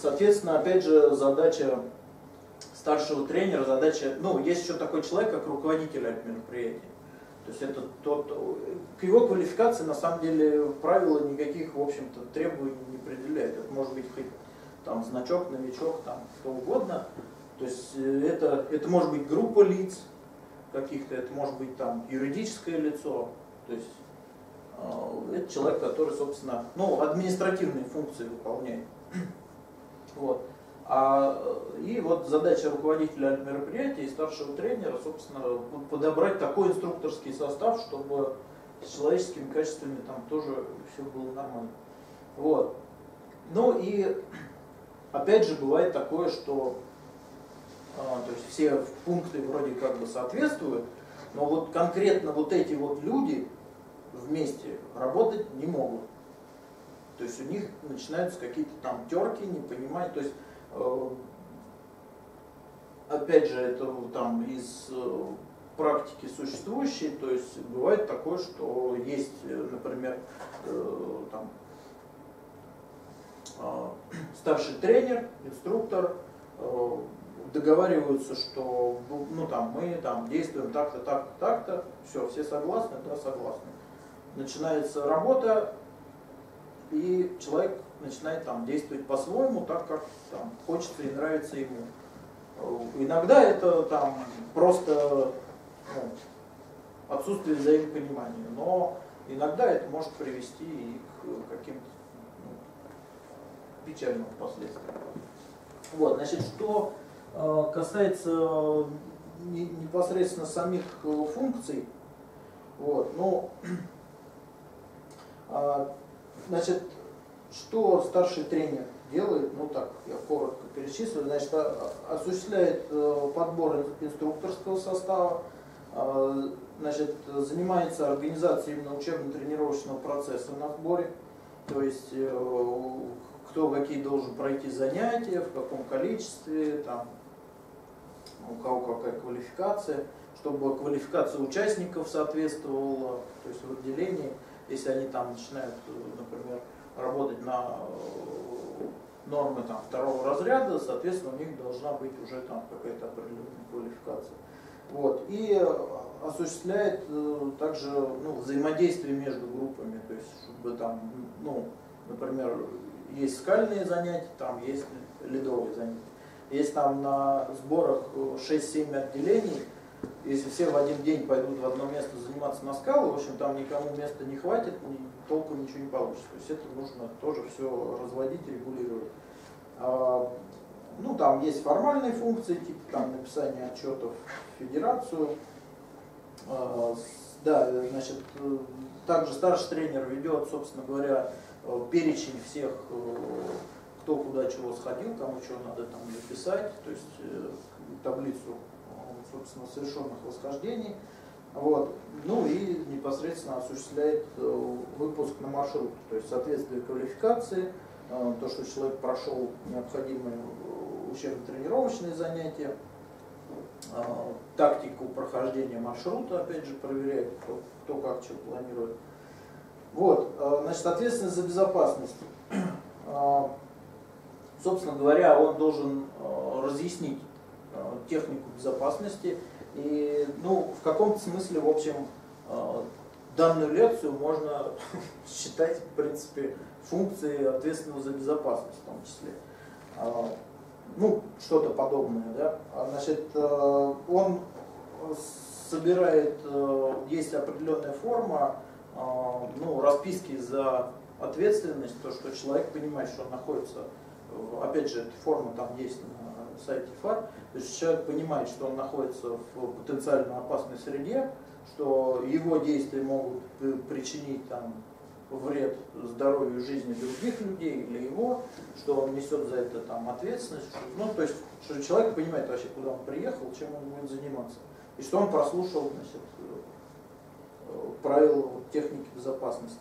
Соответственно, опять же, задача старшего тренера, задача, ну, есть еще такой человек, как руководитель мероприятия. То есть это тот, к его квалификации на самом деле правила никаких, в общем-то, требований не определяет. Это может быть хоть там значок, новичок, там что угодно. То есть э, это, это может быть группа лиц каких-то, это может быть там юридическое лицо. То есть э, это человек, который, собственно, ну, административные функции выполняет. Вот. А, и вот задача руководителя мероприятия и старшего тренера, собственно, подобрать такой инструкторский состав, чтобы с человеческими качествами там тоже все было нормально. Вот. Ну и опять же бывает такое, что а, то есть все пункты вроде как бы соответствуют, но вот конкретно вот эти вот люди вместе работать не могут. То есть у них начинаются какие-то там терки, непонимания. То есть Э, опять же, это там из э, практики существующей, то есть бывает такое, что есть, э, например, там, старший тренер, инструктор, договариваются, что ну, там, мы там, действуем так-то, так-то, так-то, все, все согласны, да, согласны. Начинается работа, и человек начинает там действовать по-своему, так как там, хочется и нравится ему. Иногда это там просто ну, отсутствие взаимопонимания, но иногда это может привести и к каким-то печального последствия. Вот, значит, что э, касается непосредственно самих функций, вот, ну, а, значит, что старший тренер делает, ну так, я коротко перечислю, значит, осуществляет э, подбор инструкторского состава, э, значит, занимается организацией именно учебно-тренировочного процесса на сборе, то есть э, кто какие должен пройти занятия, в каком количестве, там, у кого какая квалификация, чтобы квалификация участников соответствовала, то есть в отделении, если они там начинают, например, работать на нормы там, второго разряда, соответственно, у них должна быть уже там какая-то определенная квалификация. Вот. И осуществляет э, также ну, взаимодействие между группами, то есть чтобы там, ну, например, есть скальные занятия, там есть ледовые занятия. Есть там на сборах 6-7 отделений, если все в один день пойдут в одно место заниматься на скалы, в общем, там никому места не хватит, толком ничего не получится. То есть это нужно тоже все разводить, регулировать. А, ну, там есть формальные функции, типа там написание отчетов в федерацию. А, да, значит, также старший тренер ведет, собственно говоря, перечень всех, кто куда чего сходил, кому что надо там написать, то есть э, таблицу собственно, совершенных восхождений. Вот. Ну и непосредственно осуществляет э, выпуск на маршрут, то есть соответствие квалификации, э, то, что человек прошел необходимые э, учебно-тренировочные занятия, тактику прохождения маршрута, опять же, проверяет, кто, кто как что планирует. Вот, значит, ответственность за безопасность. Собственно говоря, он должен разъяснить технику безопасности. И ну, в каком-то смысле, в общем, э, данную лекцию можно считать, в принципе, функцией ответственного за безопасность в том числе. Э, ну, что-то подобное, да. А, значит, он собирает, есть определенная форма, ну, расписки за ответственность, то, что человек понимает, что он находится, опять же, эта форма там есть на сайте ФАР, то есть человек понимает, что он находится в потенциально опасной среде, что его действия могут причинить там, вред здоровью жизни других людей или его, что он несет за это там, ответственность. Ну, то есть, что человек понимает вообще, куда он приехал, чем он будет заниматься. И что он прослушал значит, правила техники безопасности.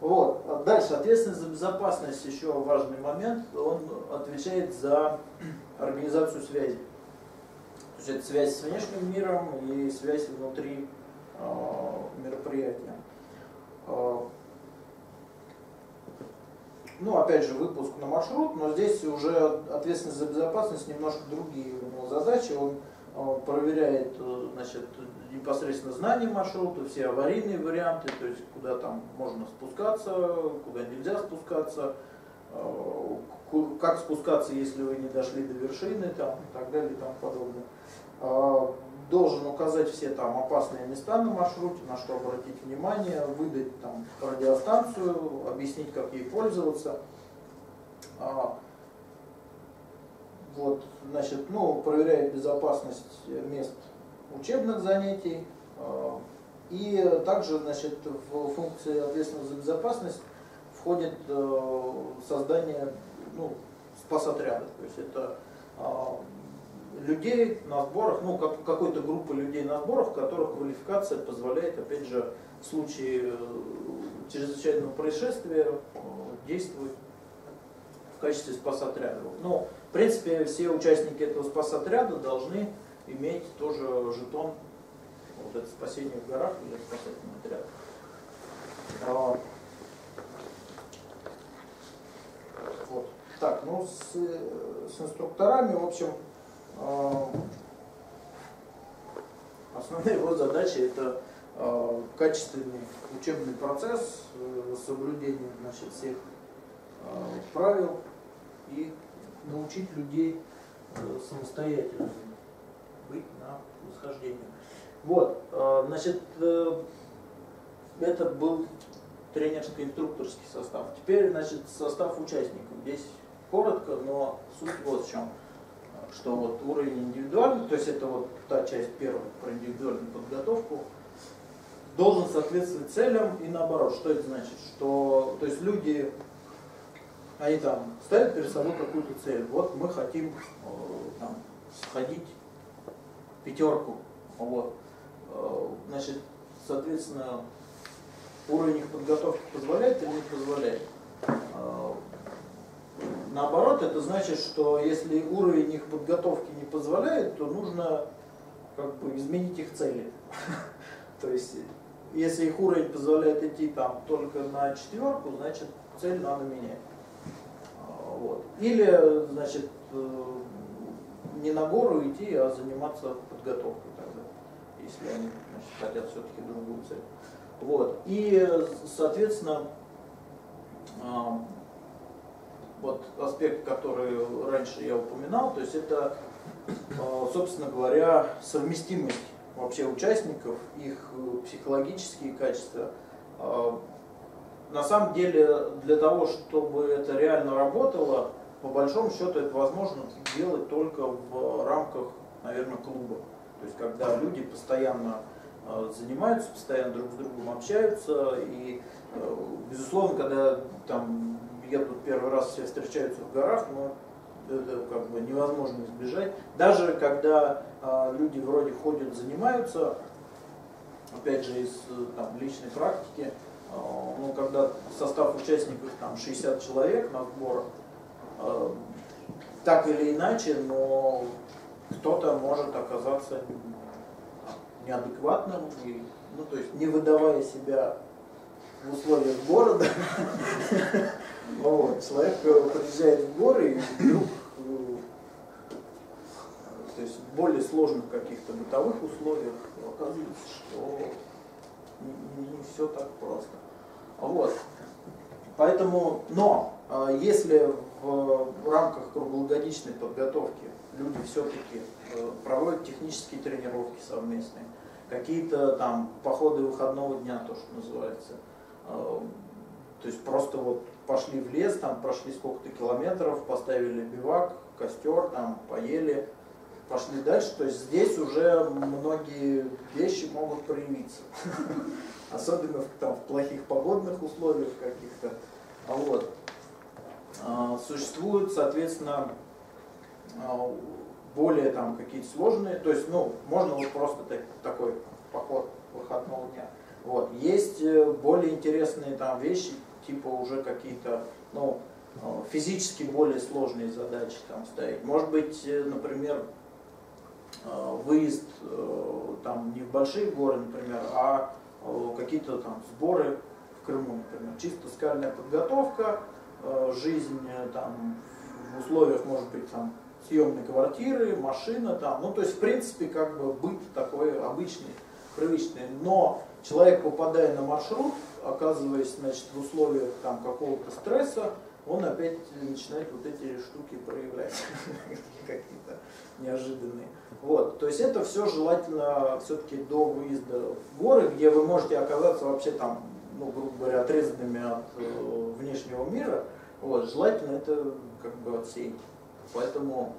Вот. Дальше, ответственность за безопасность, еще важный момент, он отвечает за организацию связи. То есть это связь с внешним миром и связь внутри э, мероприятия. Э, ну, опять же, выпуск на маршрут, но здесь уже ответственность за безопасность немножко другие у задачи. Он э, проверяет значит, непосредственно знание маршрута, все аварийные варианты, то есть куда там можно спускаться, куда нельзя спускаться, как спускаться, если вы не дошли до вершины там, и так далее и тому подобное. А, должен указать все там опасные места на маршруте, на что обратить внимание, выдать там радиостанцию, объяснить, как ей пользоваться. А, вот, значит, ну, проверяет безопасность мест учебных занятий. А, и также, значит, в функции ответственности за безопасность входит э, создание ну, спасотряда. То есть это людей на сборах, ну, как, какой-то группы людей на сборах, которых квалификация позволяет, опять же, в случае э, чрезвычайного происшествия э, действовать в качестве спасотряда. Ну, в принципе, все участники этого спасотряда должны иметь тоже жетон, вот это спасение в горах или спасательный отряд. А, вот. Так, ну с, с инструкторами, в общем, а, основная его задача это а, качественный учебный процесс, э, соблюдение значит, всех а, правил и научить людей э, самостоятельно быть на восхождении. Вот, значит, э, это был тренерско-инструкторский состав. Теперь, значит, состав участников. Здесь коротко, но суть вот в чем, что вот уровень индивидуальный, то есть это вот та часть первая про индивидуальную подготовку, должен соответствовать целям и наоборот. Что это значит? Что, то есть люди, они там ставят перед собой какую-то цель. Вот мы хотим э, там, сходить пятерку. Вот. Э, значит, соответственно, уровень их подготовки позволяет или не позволяет. Э, наоборот, это значит, что если уровень их подготовки не позволяет, то нужно как бы изменить их цели. То есть если их уровень позволяет идти там только на четверку, значит цель надо менять. А, вот. Или, значит, э, не на гору идти, а заниматься подготовкой тогда, если они хотят все-таки другую цель. Вот. И, соответственно, а, вот аспект, который раньше я упоминал, то есть это, а, собственно говоря, совместимость вообще участников, их психологические качества. А, на самом деле, для того, чтобы это реально работало, по большому счету это возможно делать только в рамках, наверное, клуба. То есть, когда люди постоянно занимаются, постоянно друг с другом общаются, и, э, безусловно, когда там едут первый раз, все встречаются в горах, но это как бы невозможно избежать. Даже когда а, люди вроде ходят, занимаются, опять же из там, личной практики, а, ну, когда состав участников там 60 человек на сбор, а, так или иначе, но кто-то может оказаться неадекватным, и, ну, то есть не выдавая себя в условиях города, вот, человек приезжает в горы и вдруг то есть в более сложных каких-то бытовых условиях оказывается, что не, все так просто. Вот. Поэтому, но а, если в, рамках круглогодичной подготовки люди все-таки э, проводят технические тренировки совместные, какие-то там походы выходного дня, то, что называется, э, то есть просто вот пошли в лес, там прошли сколько-то километров, поставили бивак, костер, там поели, пошли дальше, то есть здесь уже многие вещи могут проявиться. Особенно там, в плохих погодных условиях каких-то. А вот. А, существуют, соответственно, а, более там какие-то сложные, то есть, ну, можно вот просто так, такой поход выходного дня. Вот. Есть э, более интересные там вещи, типа уже какие-то, ну, а, физически более сложные задачи там ставить. Может быть, э, например, Э, выезд э, там не в большие горы, например, а э, какие-то там сборы в Крыму, например, чисто скальная подготовка, жизнь там в условиях, может быть, там съемной квартиры, машина там, ну то есть в принципе как бы быт такой обычный, привычный, но человек попадая на маршрут, оказываясь значит, в условиях там какого-то стресса, он опять начинает вот эти штуки проявлять, какие-то неожиданные. Вот, то есть это все желательно все-таки до выезда в горы, где вы можете оказаться вообще там, ну, грубо говоря, отрезанными от э, внешнего мира. Вот, желательно это как бы отсеять. Поэтому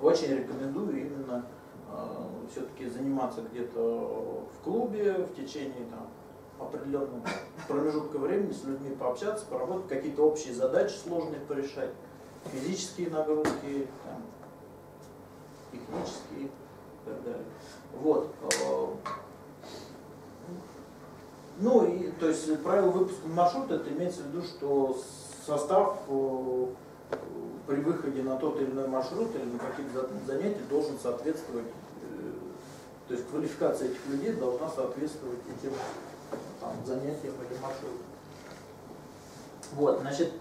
очень рекомендую именно э, все-таки заниматься где-то в клубе в течение там, определенного промежутка времени с людьми пообщаться, поработать, какие-то общие задачи сложные порешать, физические нагрузки, там, технические и так далее. Вот. Э, ну и, то есть, правило выпуска маршрута, это имеется в виду, что состав э, при выходе на тот или иной маршрут или на какие-то занятия должен соответствовать, э, то есть квалификация этих людей должна соответствовать этим там, занятиям или маршрутам. Вот, значит,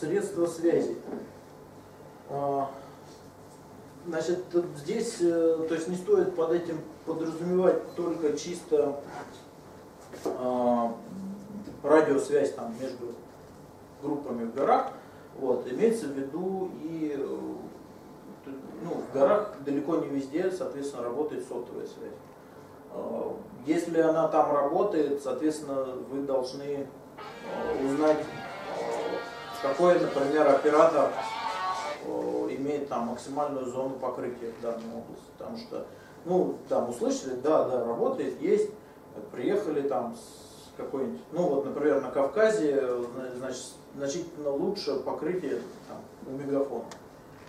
средства связи. Значит, здесь, э, то есть не стоит под этим подразумевать только чисто э, радиосвязь там между группами в горах. Вот, имеется в виду и э, ну, в горах далеко не везде, соответственно, работает сотовая связь. Э, если она там работает, соответственно, вы должны узнать какой, например, оператор э, имеет там максимальную зону покрытия в данной области. Потому что, ну, там услышали, да, да, работает, есть, приехали там с какой-нибудь, ну вот, например, на Кавказе, значит, значительно лучше покрытие там, у мегафона.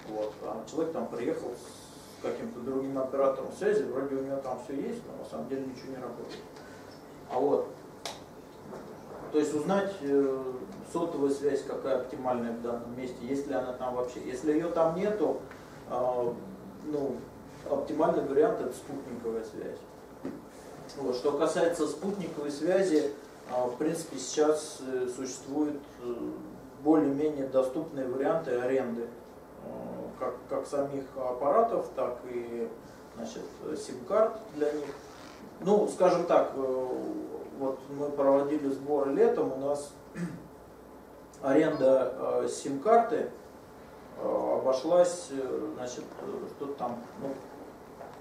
Вот, а человек там приехал с каким-то другим оператором связи, вроде у него там все есть, но на самом деле ничего не работает. А вот, то есть узнать э, сотовую связь, какая оптимальная в данном месте, если она там вообще. Если ее там нету, э, ну, оптимальный вариант это спутниковая связь. Вот. Что касается спутниковой связи, в принципе сейчас э, существуют э, более-менее доступные варианты аренды э, как, как самих аппаратов, так и значит, сим-карт для них. Ну, скажем так, вот мы проводили сборы летом, у нас аренда сим-карты обошлась, значит, что-то там, ну,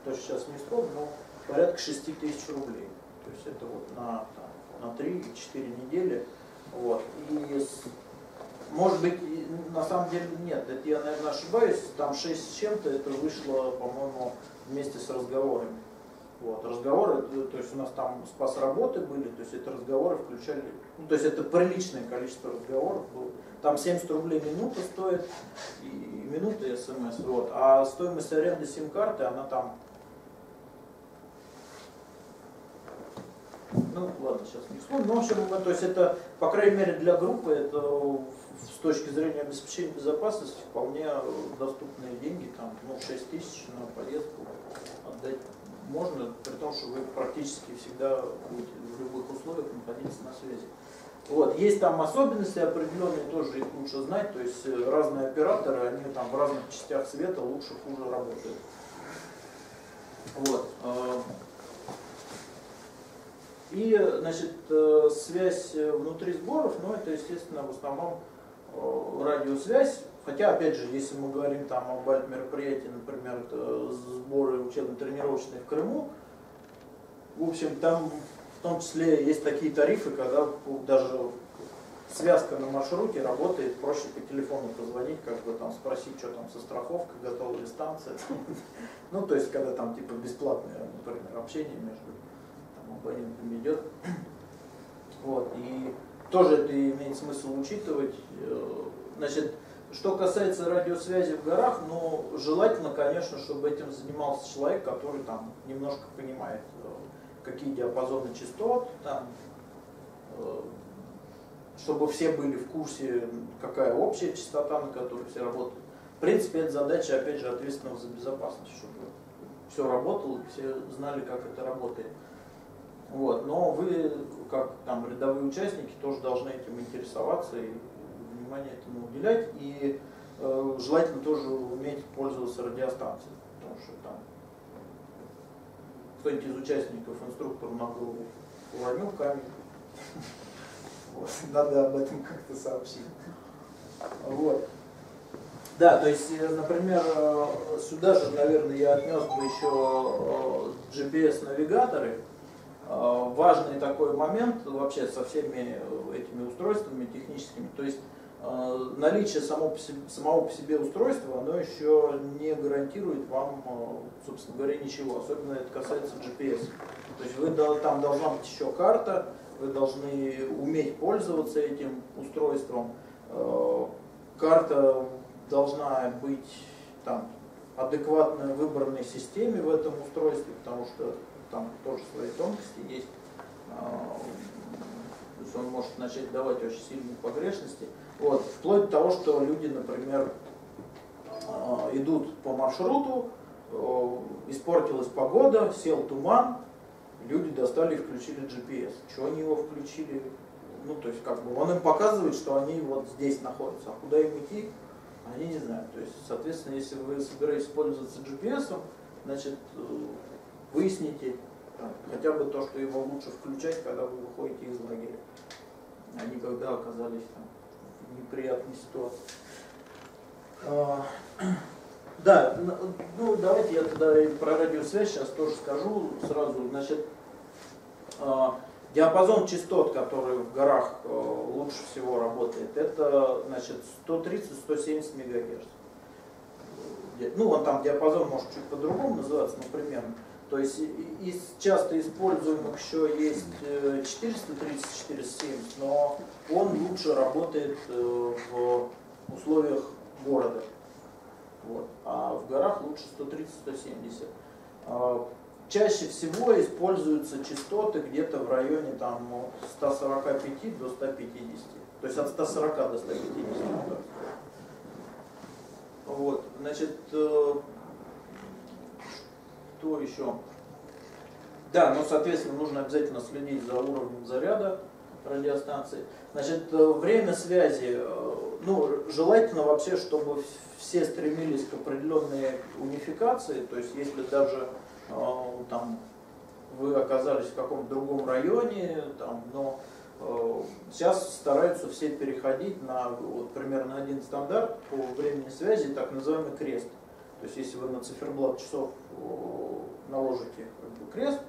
то сейчас не вспомню, но порядка 6 тысяч рублей. То есть это вот на, там, на 3-4 недели. Вот. И может быть, на самом деле нет, это я, наверное, ошибаюсь, там 6 с чем-то это вышло, по-моему, вместе с разговорами. Вот, разговоры, то есть у нас там спас работы были, то есть это разговоры включали, ну, то есть это приличное количество разговоров было. Там 70 рублей минута стоит, и, и минута смс, вот. А стоимость аренды сим-карты, она там, ну ладно, сейчас не вспомню, ну, в общем, то есть это, по крайней мере, для группы, это с точки зрения обеспечения безопасности вполне доступные деньги, там, ну, 6 тысяч на поездку отдать можно, при том, что вы практически всегда будете в любых условиях находиться на связи. Вот. Есть там особенности определенные, тоже их лучше знать, то есть э, разные операторы, они там в разных частях света лучше, хуже работают. Вот. Э, и, значит, э, связь внутри сборов, ну, это, естественно, в основном радиосвязь, Хотя, опять же, если мы говорим там об мероприятии, например, сборы учебно-тренировочные в Крыму, в общем, там в том числе есть такие тарифы, когда даже связка на маршруте работает, проще по телефону позвонить, как бы там спросить, что там со страховкой, готова ли станция. Ну, то есть, когда там типа бесплатное, например, общение между там, абонентами идет. Вот, и тоже это имеет смысл учитывать. Э, значит, что касается радиосвязи в горах, ну, желательно, конечно, чтобы этим занимался человек, который там немножко понимает, э, какие диапазоны частот, там, э, чтобы все были в курсе, какая общая частота, на которой все работают. В принципе, это задача, опять же, ответственного за безопасность, чтобы все работало, все знали, как это работает. Вот. Но вы, как там рядовые участники, тоже должны этим интересоваться и внимание этому уделять и э, желательно тоже уметь пользоваться радиостанцией, потому что там кто-нибудь из участников инструктор на голову уронил камень, надо об этом как-то сообщить. Вот. Да, то есть, э, например, э, сюда же, наверное, я отнес бы еще э, GPS-навигаторы, важный такой момент вообще со всеми этими устройствами техническими. То есть Э, наличие само по себе, самого по себе устройства, оно еще не гарантирует вам, э, собственно говоря, ничего. Особенно это касается GPS. То есть вы там должна быть еще карта, вы должны уметь пользоваться этим устройством. Э, карта должна быть там, адекватной выбранной системе в этом устройстве, потому что там тоже свои тонкости есть. То есть он может начать давать очень сильные погрешности. Вот, вплоть до того, что люди, например, а, идут по маршруту, испортилась погода, сел туман, люди достали и включили GPS. Чего они его включили? Ну, то есть, как бы, он им показывает, что они вот здесь находятся, а куда им идти, они не знают. То есть, соответственно, если вы собираетесь пользоваться GPS, значит, э, выясните там, хотя бы то, что его лучше включать, когда вы выходите из лагеря, а не когда оказались там неприятной ситуации. А, да, ну давайте я тогда и про радиосвязь сейчас тоже скажу сразу. Значит, а, Диапазон частот, который в горах э, лучше всего работает, это значит 130-170 МГц. Ну, он там диапазон может чуть по-другому называться, но примерно. То есть из часто используемых еще есть 430-470, но он лучше работает в условиях города. Вот. А в горах лучше 130-170. А, чаще всего используются частоты где-то в районе там, 145 до 150. То есть от 140 до 150. Вот, значит, э, что еще? Да, ну, соответственно, нужно обязательно следить за уровнем заряда радиостанции. Значит, э, время связи, э, ну, желательно вообще, чтобы все стремились к определенной унификации, то есть если даже э, там вы оказались в каком-то другом районе, там, но сейчас стараются все переходить на вот, примерно один стандарт по времени связи, так называемый крест. То есть если вы на циферблат часов наложите как бы, крест,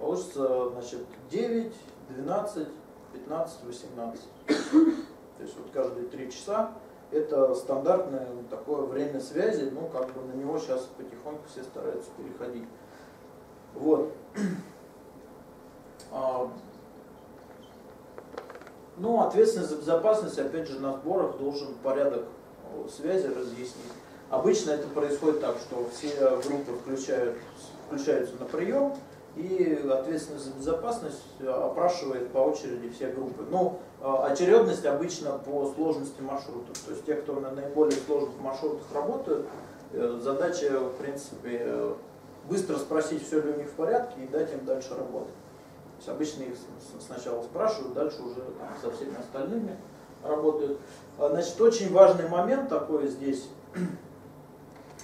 получится значит, 9, 12, 15-18. То есть вот каждые 3 часа это стандартное такое время связи, ну как бы на него сейчас потихоньку все стараются переходить. Вот. А, ну, ответственность за безопасность, опять же, на сборах должен порядок связи разъяснить. Обычно это происходит так, что все группы включают, включаются на прием, и ответственность за безопасность опрашивает по очереди все группы. Но ну, очередность обычно по сложности маршрутов. То есть те, кто на наиболее сложных маршрутах работают, э, задача, в принципе, быстро спросить, все ли у них в порядке, и дать им дальше работать. То есть обычно их сначала спрашивают, дальше уже там, со всеми остальными работают. А, значит, очень важный момент такой здесь.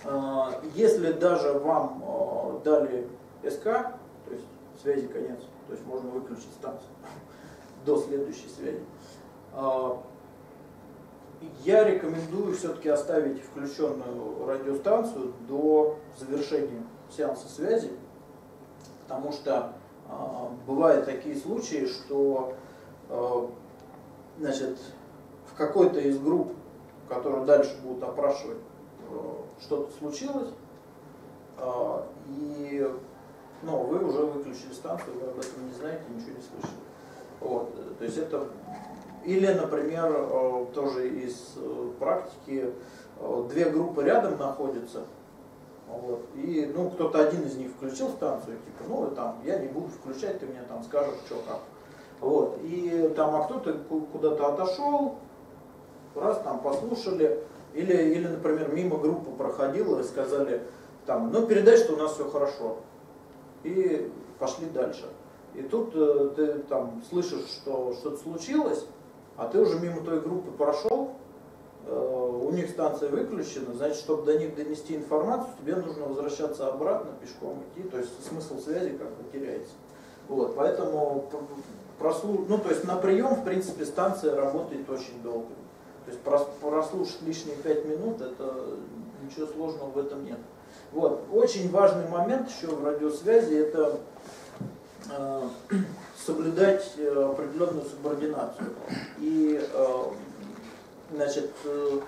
А, если даже вам а, дали СК, то есть связи конец, то есть можно выключить станцию до следующей связи. А, я рекомендую все-таки оставить включенную радиостанцию до завершения сеанса связи, потому что бывают такие случаи, что значит, в какой-то из групп, которые дальше будут опрашивать, что-то случилось, и но вы уже выключили станцию, вы об этом не знаете, ничего не слышали. Вот. То есть это или, например, э, тоже из э, практики э, две группы рядом находятся, вот, и ну, кто-то один из них включил станцию, типа, ну там, я не буду включать, ты мне там скажешь, что как. Вот, и там, а кто-то куда-то отошел, раз там послушали, или, или, например, мимо группы проходила и сказали, там, ну передай, что у нас все хорошо и пошли дальше. И тут э, ты там слышишь, что что-то случилось, а ты уже мимо той группы прошел, э, у них станция выключена, значит, чтобы до них донести информацию, тебе нужно возвращаться обратно, пешком идти, то есть смысл связи как бы теряется. Вот, поэтому прослуш... ну, то есть на прием, в принципе, станция работает очень долго. То есть прослушать лишние пять минут, это ничего сложного в этом нет. Вот. Очень важный момент еще в радиосвязи это э, соблюдать э, определенную субординацию. И э, значит, э,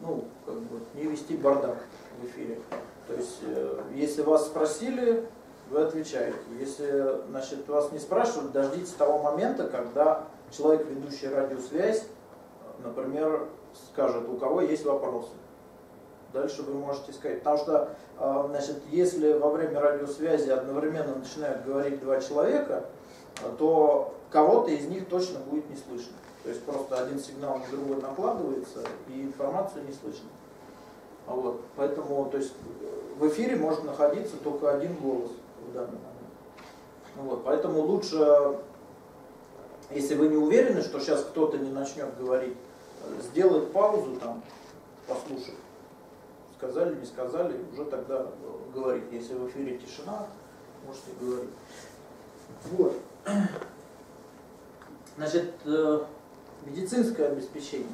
ну, как бы не вести бардак в эфире. То есть, э, если вас спросили, вы отвечаете. Если значит, вас не спрашивают, дождитесь того момента, когда человек, ведущий радиосвязь, например, скажет, у кого есть вопросы. Дальше вы можете сказать. Потому что, а, значит, если во время радиосвязи одновременно начинают говорить два человека, то кого-то из них точно будет не слышно. То есть просто один сигнал на другой накладывается, и информацию не слышно. А вот. Поэтому то есть, в эфире может находиться только один голос в данный момент. Ну вот. Поэтому лучше, если вы не уверены, что сейчас кто-то не начнет говорить, сделать паузу там, послушать сказали, не сказали, уже тогда говорить. Если в эфире тишина, можете говорить. Вот. Значит, э, медицинское обеспечение.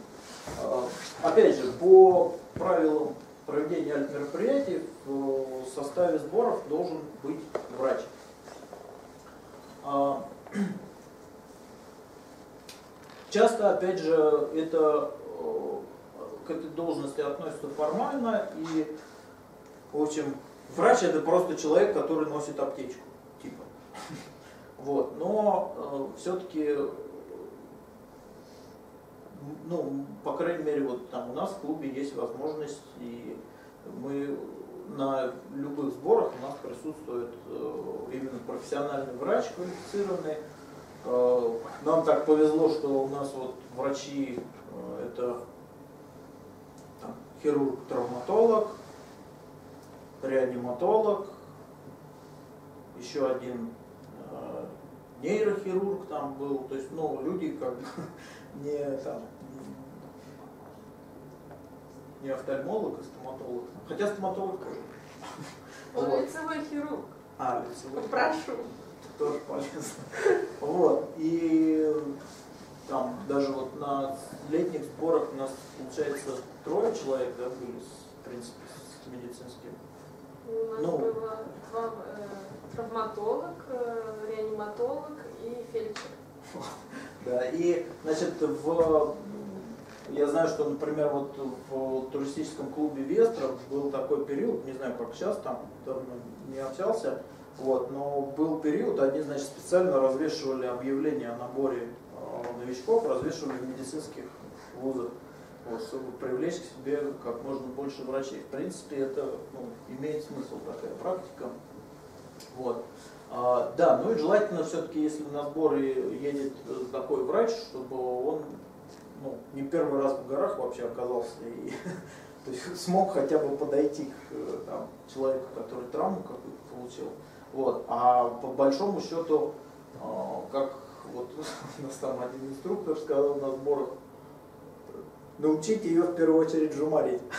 Э, опять же, по правилам проведения мероприятий в составе сборов должен быть врач. Часто, опять же, это э, к этой должности относится формально, и, в общем, врач это просто человек, который носит аптечку, типа. Вот, но э, все-таки, ну, по крайней мере, вот там у нас в клубе есть возможность, и мы на любых сборах у нас присутствует э, именно профессиональный врач квалифицированный. Э, нам так повезло, что у нас вот врачи э, это там, хирург-травматолог, реаниматолог, еще один э, нейрохирург там был, то есть, ну, люди как бы не там не офтальмолог, а стоматолог. Хотя стоматолог тоже. Он лицевой хирург. А, лицевой. Прошу. Тоже полезно. Вот. И там даже вот на летних сборах у нас, получается, трое человек, да, были, в принципе, с медицинским. У нас Ну. было два э, травматолог, э, реаниматолог и фельдшер. Да, и, значит, в, я знаю, что, например, вот в туристическом клубе Вестра был такой период, не знаю, как сейчас, там давно не общался, вот, но был период, они, значит, специально развешивали объявления о наборе э, новичков, развешивали в медицинских вузах, вот, чтобы привлечь к себе как можно больше врачей. В принципе, это ну, имеет смысл такая практика. Вот. А, да, ну и желательно все-таки, если на сборы едет э, такой врач, чтобы он ну, не первый раз в горах вообще оказался и то есть смог хотя бы подойти к э, там, человеку, который травму какую-то получил. Вот. А по большому счету, а, как вот у нас там один инструктор сказал на сборах, научить ее в первую очередь жумарить.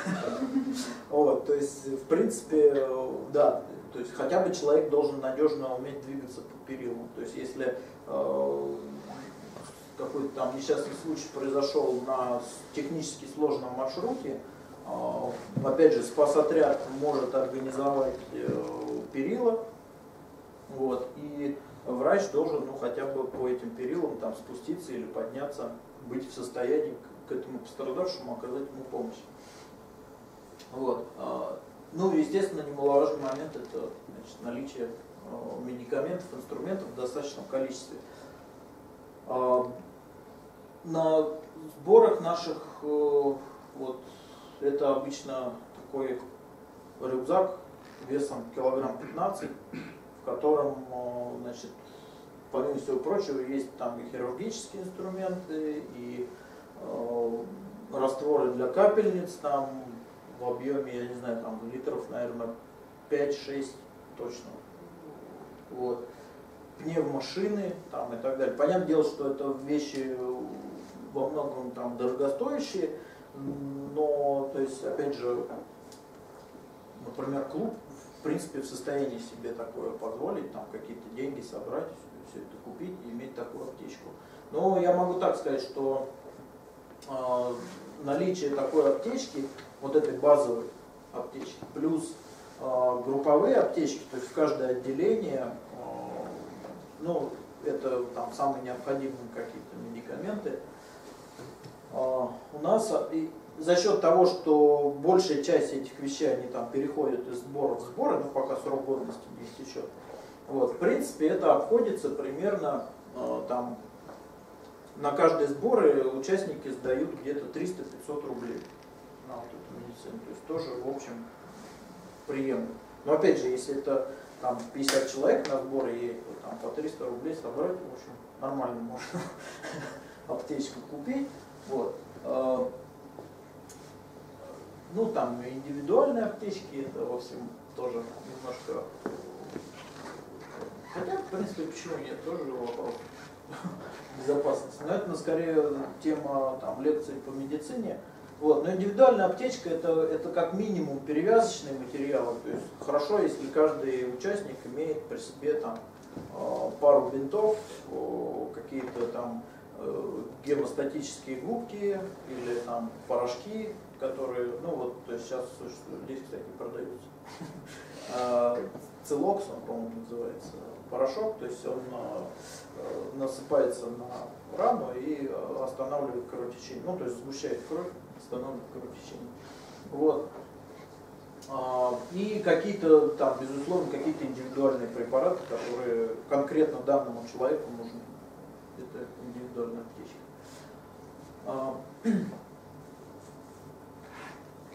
Вот, то есть, в принципе, да, то есть хотя бы человек должен надежно уметь двигаться по перилам. То есть если э, какой-то там несчастный случай произошел на технически сложном маршруте, э, опять же, спасотряд может организовать э, перила, вот, и врач должен ну, хотя бы по этим перилам там, спуститься или подняться, быть в состоянии к, к этому пострадавшему оказать ему помощь. Вот. а, Ну, естественно, немаловажный момент это значит, наличие а, медикаментов, инструментов в достаточном количестве. А, На сборах наших э, вот это обычно такой рюкзак весом килограмм 15, в котором, э, значит, помимо всего прочего, есть там и хирургические инструменты, и э, растворы для капельниц, там в объеме, я не знаю, там литров, наверное, 5-6 точно. Вот. Пневмошины там и так далее. Понятное дело, что это вещи во многом там дорогостоящие, но, то есть, опять же, например, клуб в принципе в состоянии себе такое позволить, там какие-то деньги собрать, все это купить и иметь такую аптечку. Но я могу так сказать, что э, наличие такой аптечки, вот этой базовой аптечки, плюс э, групповые аптечки, то есть в каждое отделение, э, ну, это там самые необходимые какие-то медикаменты, у нас и за счет того, что большая часть этих вещей, они там переходят из сбора в сборы, ну пока срок годности не истечет, вот, в принципе, это обходится примерно а, там на каждые сборы участники сдают где-то 300-500 рублей на вот эту медицину. То есть тоже, в общем, приемлемо. Но опять же, если это там 50 человек на сборы то там по 300 рублей собрать, в общем, нормально можно аптечку купить. Вот. А, Ну, там индивидуальные аптечки, это, в общем, тоже немножко... Хотя, в принципе, почему нет, тоже вопрос безопасности. Но это, ну, скорее, тема там, лекций по медицине. Вот. Но индивидуальная аптечка это, это как минимум перевязочные материалы. То есть хорошо, если каждый участник имеет при себе там, э, пару бинтов, какие-то там э, гемостатические губки или там порошки, которые, ну вот, сейчас существуют, здесь, кстати, продаются. А, Целокс, он, по-моему, называется, порошок, то есть он, э, насыпается на рану и останавливает кровотечение. Ну, то есть сгущает кровь, останавливает кровотечение. Вот. А, и какие-то там, безусловно, какие-то индивидуальные препараты, которые конкретно данному человеку нужны. Это индивидуальная аптечка.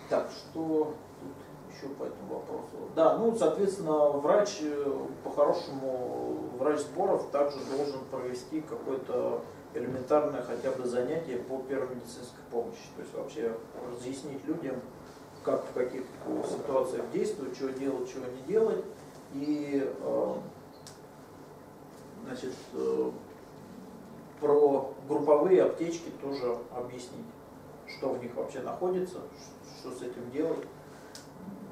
Так, что тут еще по этому вопросу? Да, ну, соответственно, врач, э, по-хорошему, врач сборов также должен провести какое-то элементарное хотя бы занятие по первой медицинской помощи. То есть вообще разъяснить людям, как в каких ситуациях действовать, что делать, чего не делать. И э, значит, э, про групповые аптечки тоже объяснить, что в них вообще находится, что с этим делать.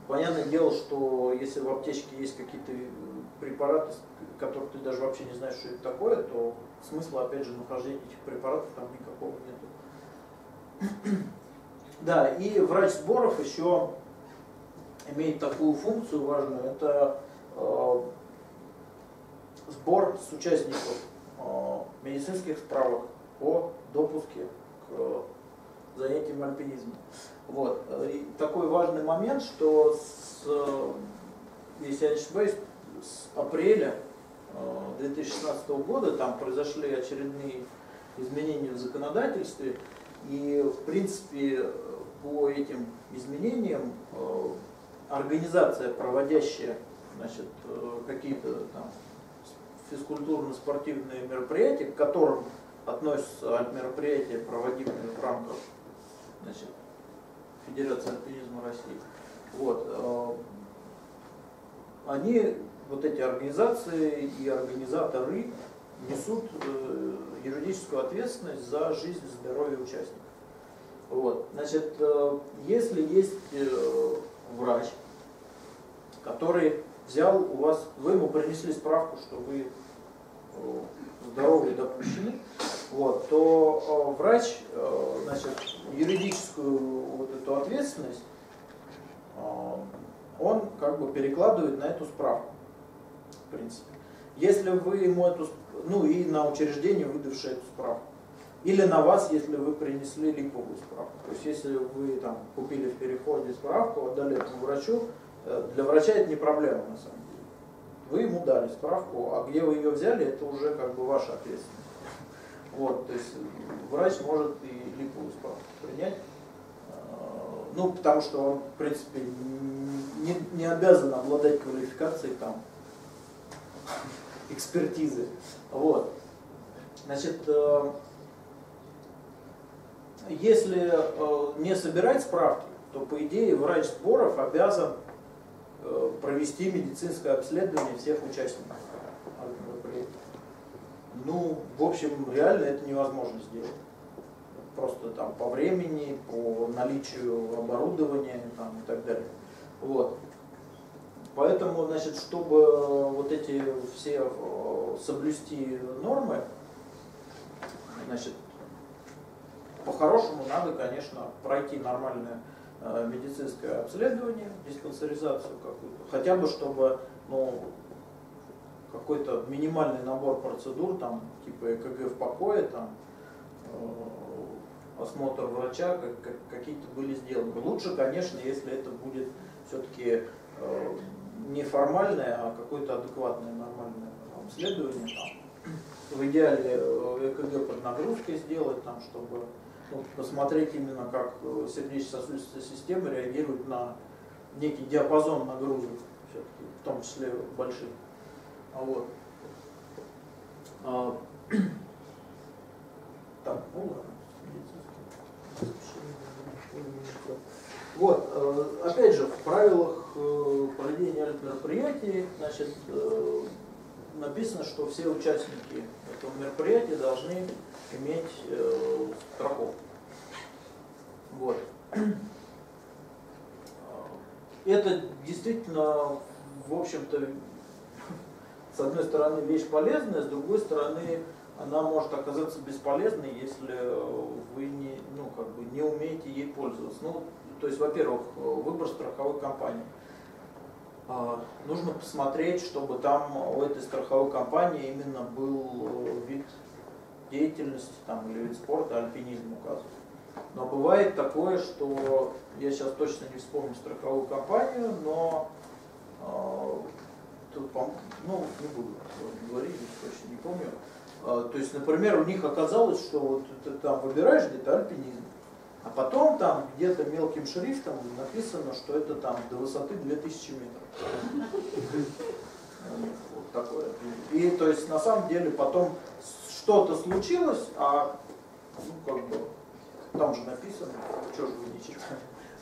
Понятное дело, что если в аптечке есть какие-то препараты, которых ты даже вообще не знаешь, что это такое, то смысла, опять же, нахождения этих препаратов там никакого нету. Да, и врач сборов еще имеет такую функцию важную, это э, сбор с участников э, медицинских справок о допуске к занятиям альпинизмом. Вот. И такой важный момент, что с, если я не ошибаюсь, с апреля 2016 года там произошли очередные изменения в законодательстве, и в принципе по этим изменениям э, организация, проводящая значит, э, какие-то там физкультурно-спортивные мероприятия, к которым относятся мероприятия, проводимые в рамках значит, Федерации альпинизма России. Вот, э, они, вот эти организации и организаторы несут юридическую ответственность за жизнь и здоровье участников. Вот. Значит, э, если есть э, врач, который взял у вас, вы ему принесли справку, что вы э, здоровы допущены, вот, то врач значит, юридическую вот эту ответственность он как бы перекладывает на эту справку, в принципе. Если вы ему эту, ну и на учреждение, выдавшее эту справку. Или на вас, если вы принесли липовую справку. То есть если вы там купили в переходе справку, отдали этому врачу, э, для врача это не проблема на самом деле. Вы ему дали справку, а где вы ее взяли, это уже как бы ваша ответственность. Вот, то есть врач может и липовую справку принять. Э, ну, потому что он, в принципе, не, не обязан обладать квалификацией там экспертизы. Вот. Значит, э, если э, не собирать справки, то по идее врач сборов обязан провести медицинское обследование всех участников Ну, в общем, реально это невозможно сделать. Просто там по времени, по наличию оборудования там, и так далее. Вот. Поэтому, значит, чтобы вот эти все э, соблюсти нормы, значит, по-хорошему надо, конечно, пройти нормальное э, медицинское обследование, диспансеризацию какую-то, хотя бы чтобы ну, какой-то минимальный набор процедур, там, типа ЭКГ в покое, там, э, осмотр врача, как, как, какие-то были сделаны. Лучше, конечно, если это будет все-таки э, не формальное, а какое-то адекватное, нормальное обследование. Там. В идеале э, ЭКГ под нагрузкой сделать, там, чтобы ну, посмотреть именно, как э, сердечно-сосудистая система реагирует на некий диапазон нагрузок, в том числе больших. А вот. А, так, ну ладно. Вот, э, опять же, в правилах э, проведения мероприятий, значит, написано, что все участники этого мероприятия должны иметь э, страховку. Вот. Это действительно, в общем-то, с одной стороны вещь полезная, с другой стороны она может оказаться бесполезной, если вы не, ну, как бы не умеете ей пользоваться. Ну, то есть, во-первых, выбор страховой компании. А, нужно посмотреть, чтобы там у этой страховой компании именно был вид деятельности там, или вид спорта, альпинизм указывают. Но бывает такое, что я сейчас точно не вспомню страховую компанию, но э, тут, ну, не буду говорить, точно не помню. Э, то есть, например, у них оказалось, что вот ты там выбираешь где-то альпинизм, а потом там где-то мелким шрифтом написано, что это там до высоты 2000 метров. Вот такое. И то есть на самом деле потом что-то случилось, а ну как бы там же написано, что же вы не.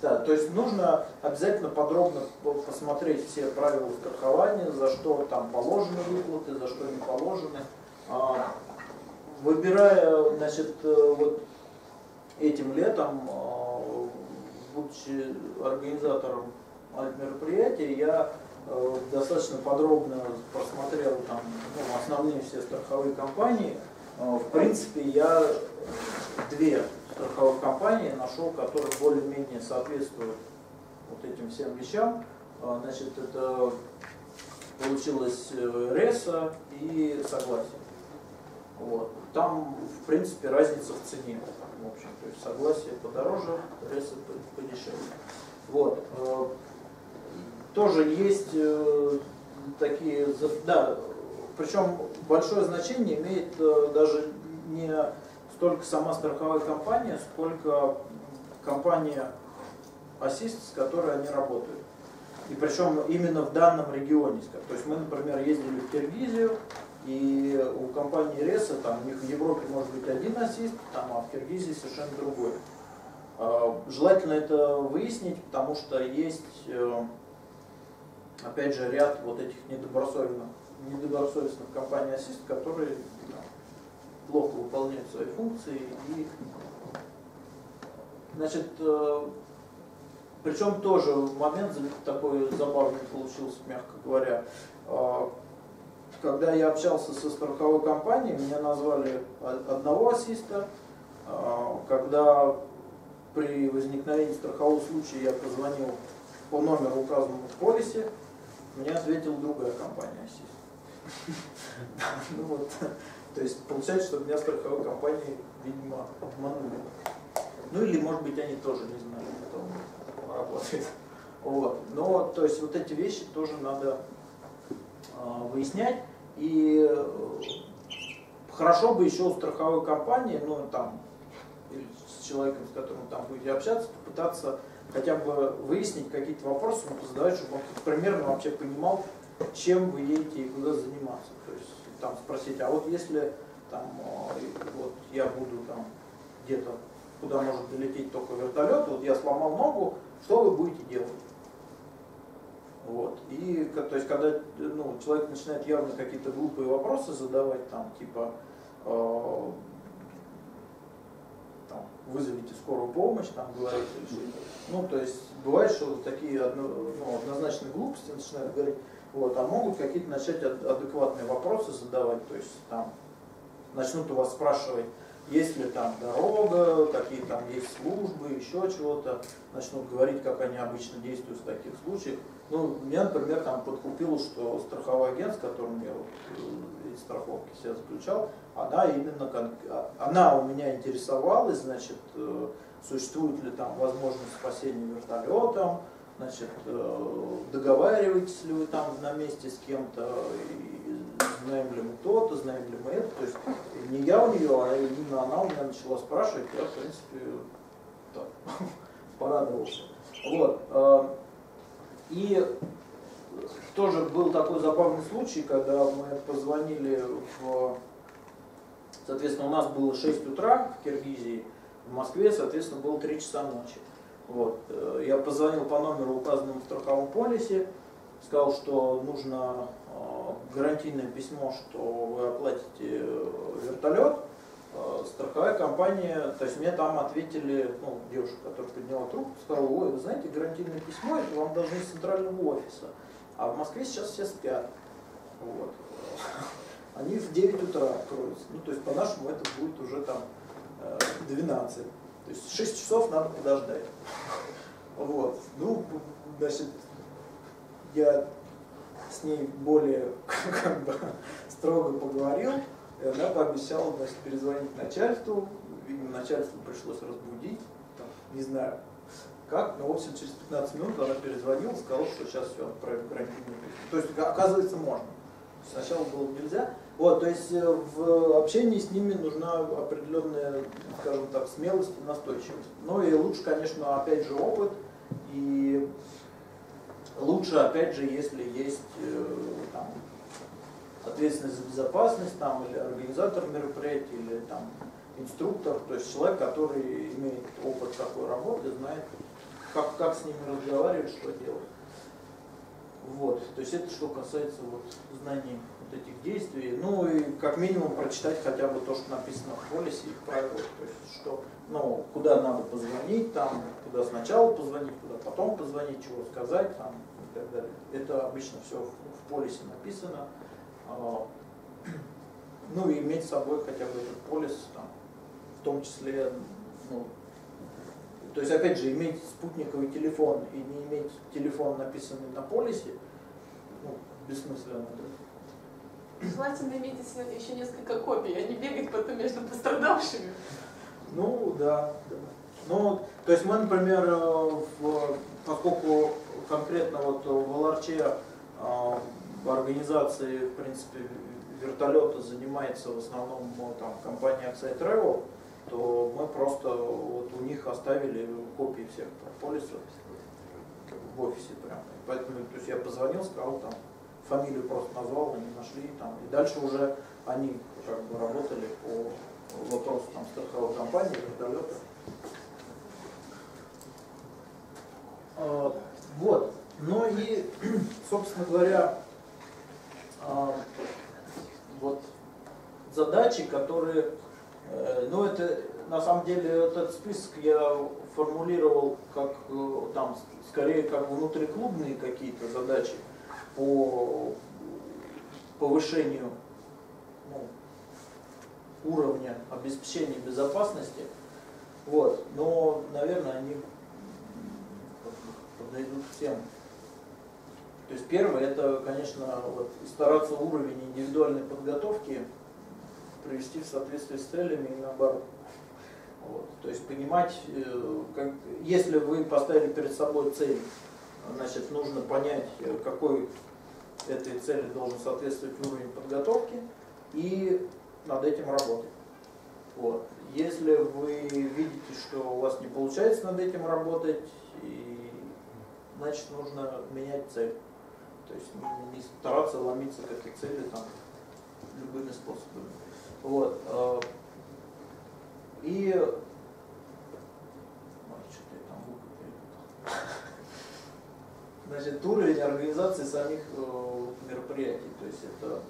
Да, то есть нужно обязательно подробно посмотреть все правила страхования, за что там положены выплаты, за что не положены. А, выбирая, значит, э, вот этим летом, а, будучи организатором мероприятия, я э, достаточно подробно просмотрел там, ну, основные все страховые компании. Э, в принципе, я две страховых компании нашел, которые более-менее соответствуют вот этим всем вещам. Э, значит, это получилось РЕСа и согласие. Вот. Там, в принципе, разница в цене в общем, то есть согласие подороже, рейсы подешевле. Вот. Э, тоже есть э, такие, да, причем большое значение имеет э, даже не столько сама страховая компания, сколько компания Assist, с которой они работают. И причем именно в данном регионе. То есть мы, например, ездили в Киргизию, и у компании Реса, там, у них в Европе может быть один ассист, там, а в Киргизии совершенно другой. А, желательно это выяснить, потому что есть, э, опять же, ряд вот этих недобросовестных, недобросовестных компаний ассист, которые да, плохо выполняют свои функции. И, значит, э, причем тоже момент такой забавный получился, мягко говоря а, когда я общался со страховой компанией, меня назвали одного ассиста. А, когда при возникновении страхового случая я позвонил по номеру, указанному в полисе, мне ответила другая компания ассист. Ну то есть получается, что меня страховой компании, видимо, обманули. Ну или, может быть, они тоже не знали, кто работает. Вот. Но, то есть, вот эти вещи тоже надо э, выяснять. И э, хорошо бы еще у страховой компании, ну там, с человеком, с которым там будете общаться, попытаться хотя бы выяснить какие-то вопросы, ну, задавать, чтобы он примерно вообще понимал, чем вы едете и куда заниматься. То есть там спросить, а вот если там, э, вот я буду там где-то, куда может долететь только вертолет, вот я сломал ногу, что вы будете делать? Вот. И то есть, когда ну, человек начинает явно какие-то глупые вопросы задавать, там, типа, э, там, вызовите скорую помощь, там, что-то. Ну, то есть, бывает, что такие одно, ну, однозначные глупости начинают говорить, вот, а могут какие-то начать адекватные вопросы задавать, то есть, там, начнут у вас спрашивать, есть ли там дорога, какие там есть службы, еще чего-то, начнут говорить, как они обычно действуют в таких случаях. Ну, меня, например, там подкупило, что страховой агент, с которым я вот э, эти страховки себя заключал, она именно, а, она у меня интересовалась, значит, э, существует ли там возможность спасения вертолетом, значит, э, договариваетесь ли вы там на месте с кем-то, знаем ли мы то-то, знаем ли мы это. То есть не я у нее, а именно она у меня начала спрашивать, я, в принципе, так, порадовался. Вот. И тоже был такой забавный случай, когда мы позвонили в... Соответственно, у нас было 6 утра в Киргизии, в Москве, соответственно, было 3 часа ночи. Вот. Э, я позвонил по номеру, указанному в страховом полисе, сказал, что нужно э, гарантийное письмо, что вы оплатите э, вертолет. Страховая компания, то есть мне там ответили, ну, девушка, которая подняла трубку, сказала, ой, вы знаете, гарантийное письмо, это вам должны из центрального офиса. А в Москве сейчас все спят. Вот. Они в 9 утра откроются. Ну, то есть по-нашему это будет уже там 12. То есть 6 часов надо подождать. Вот. Ну, значит, я с ней более как бы строго поговорил. И она пообещала, значит, перезвонить начальству. Видимо, начальству пришлось разбудить. Там, не знаю, как, но, в общем, через 15 минут она перезвонила, сказала, что сейчас все отправим карантинную То есть, оказывается, можно. Сначала было нельзя. Вот, то есть э, в общении с ними нужна определенная, скажем так, смелость и настойчивость. Ну и лучше, конечно, опять же, опыт. И лучше, опять же, если есть э, там, ответственность за безопасность, там, или организатор мероприятия, или там, инструктор, то есть человек, который имеет опыт такой работы, знает, как, как с ними разговаривать, что делать. Вот, то есть это что касается вот знаний вот этих действий. Ну и как минимум прочитать хотя бы то, что написано в полисе и правилах. То есть что, ну, куда надо позвонить, там, куда сначала позвонить, куда потом позвонить, чего сказать, там, и так далее. Это обычно все в, в полисе написано. А, ну и иметь с собой хотя бы этот полис, там, в том числе, ну, то есть, опять же, иметь спутниковый телефон и не иметь телефон, написанный на полисе, ну, бессмысленно. Да? Желательно иметь еще несколько копий, а не бегать потом между пострадавшими. Ну, да. да. Ну, то есть мы, например, э, в, поскольку конкретно вот в ЛРЧ организации, в принципе, вертолета занимается в основном там, компания Oxide Travel, то мы просто вот у них оставили копии всех полисов в офисе прям. Поэтому то есть я позвонил, сказал там, фамилию просто назвал, они нашли там. И дальше уже они как бы работали по вопросу там страховой компании, вертолета. А, вот. Ну и, собственно говоря, вот задачи, которые Э, ну, это на самом деле этот список я формулировал как э, там скорее как внутриклубные какие-то задачи по повышению ну, уровня обеспечения безопасности. Вот. Но, наверное, они подойдут всем. То есть первое, это, конечно, вот, стараться уровень индивидуальной подготовки привести в соответствие с целями и наоборот. Вот. То есть понимать, э, как, если вы поставили перед собой цель, значит, нужно понять, э, какой этой цели должен соответствовать уровень подготовки и над этим работать. Вот. Если вы видите, что у вас не получается над этим работать, и, значит нужно менять цель. То есть не стараться ломиться к этой цели там, любыми способами. Вот. Э, и Значит, уровень организации самих э, мероприятий, то есть это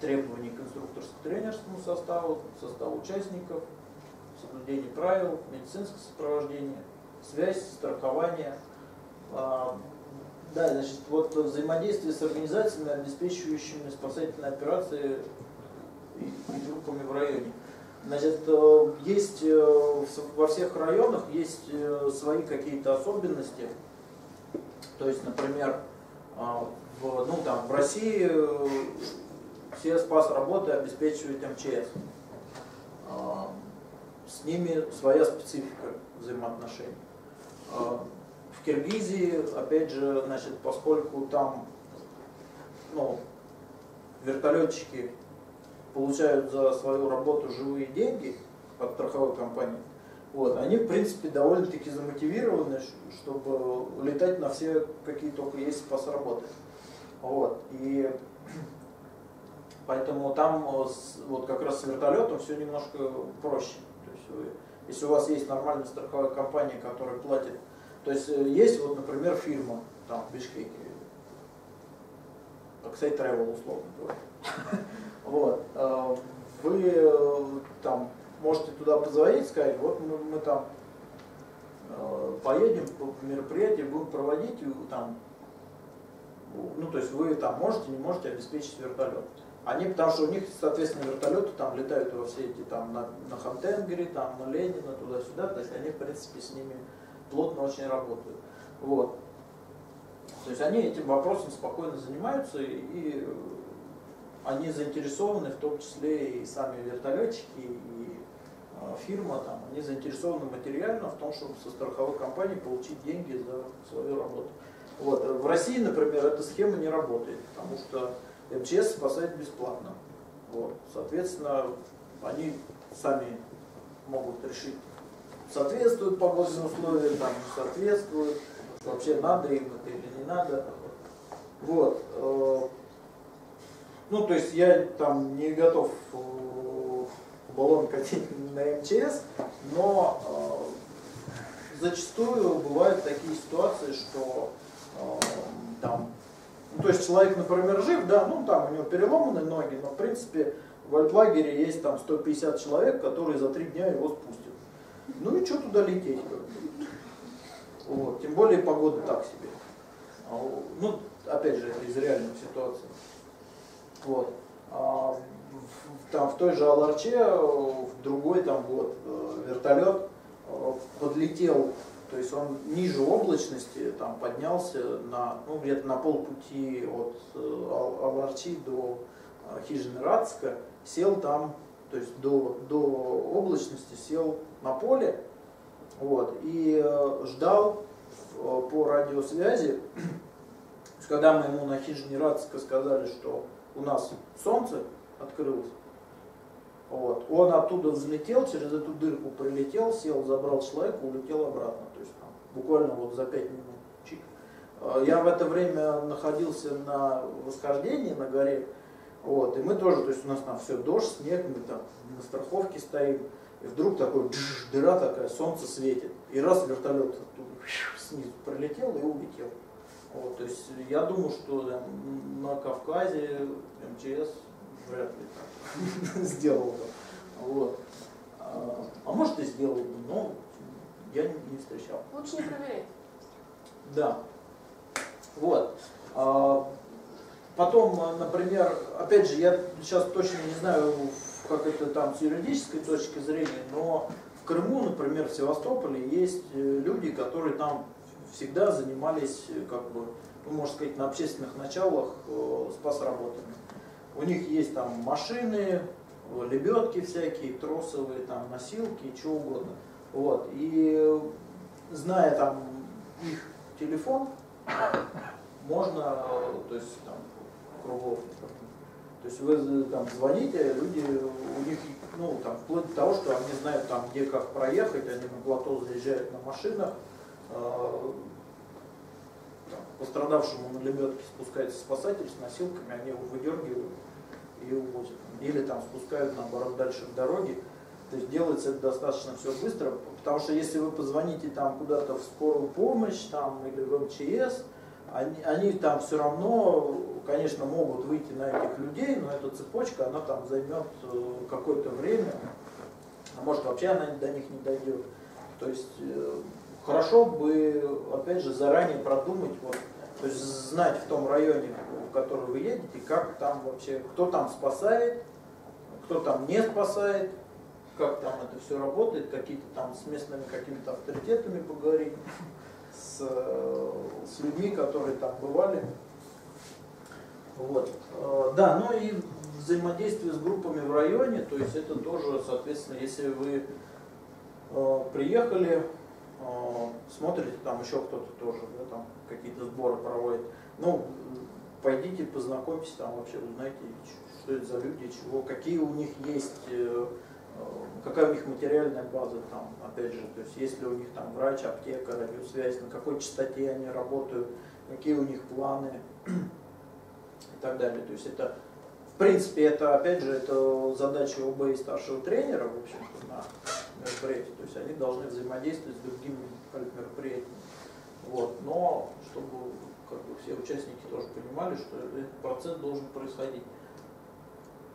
требования к инструкторско-тренерскому составу, составу участников, соблюдение правил, медицинское сопровождение, связь, страхование. А, да, значит, вот взаимодействие с организациями, обеспечивающими спасательные операции и группами в районе. Значит, э, есть э, во всех районах есть э, свои какие-то особенности. То есть, например, в, ну, там, в России все спас работы обеспечивает МЧС. С ними своя специфика взаимоотношений. Киргизии, опять же, значит, поскольку там ну, вертолетчики получают за свою работу живые деньги от страховой компании, вот, они, в принципе, довольно-таки замотивированы, чтобы летать на все, какие только есть спас работы. Вот, и поэтому там вот как раз с вертолетом все немножко проще. То есть если у вас есть нормальная страховая компания, которая платит, то есть э, есть вот, например, фирма там в Бишкеке, Оксай Travel условно говоря. Вот. Э, вы э, там можете туда позвонить, сказать, вот мы, мы там поедем по мероприятию, будем проводить там, ну то есть вы там можете, не можете обеспечить вертолет. Они, потому что у них, соответственно, вертолеты там летают во все эти, там, на, на Хантенгере, там, на Ленина, туда-сюда, то есть они, в принципе, с ними плотно очень работают. Вот. То есть они этим вопросом спокойно занимаются и они заинтересованы, в том числе и сами вертолетчики, и э, фирма, там, они заинтересованы материально в том, чтобы со страховой компании получить деньги за свою работу. Вот. В России, например, эта схема не работает, потому что МЧС спасает бесплатно. Вот. Соответственно, они сами могут решить, соответствуют погодным условиям, там, соответствуют, вообще надо им это или не надо. Вот. э, Ну, то есть я там не готов э, баллон катить на МЧС, но э, зачастую бывают такие ситуации, что там, ну, то есть человек, например, жив, да, ну там у него переломаны ноги, но в принципе в альплагере есть там 150 человек, которые за три дня его спустят. Ну и что туда лететь? Вот. Тем более погода так себе. А, Ну, опять же, из реальных ситуаций. Вот. А там, в той же Аларче, э, в другой там вот э, вертолет э, подлетел, то есть он ниже облачности, там поднялся на, ну, где-то на полпути от Ал- Аларчи до хижины Рацка, сел там, то есть до, до облачности сел на поле, вот, и э, ждал э, по радиосвязи, когда мы ему на хижине Рацка сказали, что у нас солнце открылось, вот, он оттуда взлетел, через эту дырку прилетел, сел, забрал человека, улетел обратно, то есть там, буквально вот за пять минут. Чик. Э, Я в это время находился на восхождении на горе, вот, и мы тоже, то есть у нас там все дождь, снег, мы там на страховке стоим, и вдруг такой джж, дыра такая, солнце светит, и раз вертолет оттуда снизу прилетел и улетел. Вот, то есть я думаю, что там, на Кавказе МЧС вряд ли так сделал бы. Вот. А, а может и сделал бы, но я не, не встречал. Лучше не проверять. Да. Вот. Потом, а, например, опять же, я сейчас точно не знаю, как это там с юридической точки зрения, но в Крыму, например, в Севастополе есть э, люди, которые там всегда занимались, э, как бы, ну, можно сказать, на общественных началах э, спасработами. У них есть там машины, э, лебедки всякие, тросовые, там, носилки, что угодно. Вот. И э, зная там их телефон, можно, э, то есть там кругов. То есть вы э, там звоните, люди, у них, ну, там, вплоть до того, что они знают там, где как проехать, они на плато заезжают на машинах, э, там, пострадавшему на лебедке спускается спасатель с носилками, они его выдергивают и увозят. Или там спускают, наоборот, дальше в дороге. То есть делается это достаточно все быстро, потому что если вы позвоните там куда-то в скорую помощь там, или в МЧС, они, они там все равно, конечно, могут выйти на этих людей, но эта цепочка, она там займет э, какое-то время, а может вообще она до них не дойдет. То есть э, хорошо бы, опять же, заранее продумать, вот, то есть знать в том районе, в который вы едете, как там вообще, кто там спасает, кто там не спасает, как там это все работает, какие-то там с местными какими-то авторитетами поговорить, с, э, с людьми, которые там бывали. Вот. Э, Да, ну и взаимодействие с группами в районе, то есть это тоже, соответственно, если вы э, приехали, э, смотрите, там еще кто-то тоже, да, там какие-то сборы проводит, ну, пойдите, познакомьтесь, там вообще узнайте, что это за люди, чего, какие у них есть, какая у них материальная база там, опять же, то есть есть ли у них там врач, аптека, радиосвязь, на какой частоте они работают, какие у них планы и так далее. То есть это, в принципе, это, опять же, это задача ОБ и старшего тренера, в общем-то, на мероприятии. То есть они должны взаимодействовать с другими мероприятиями. Вот. Но чтобы как бы, все участники тоже понимали, что этот процесс должен происходить.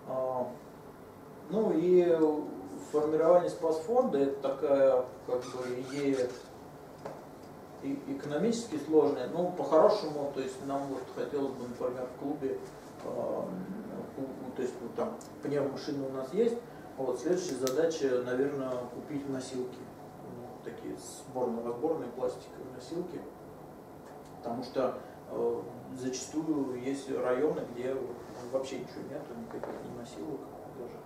А, Ну и формирование спасфонда это такая как бы идея экономически сложная. Ну, по-хорошему, то есть нам вот хотелось бы, например, в клубе, а, ку- то есть вот там пневмашины у нас есть, вот следующая задача, наверное, купить носилки. Ну, такие сборно-разборные пластиковые носилки. Потому что э, зачастую есть районы, где вообще ничего нету, никаких ни носилок даже.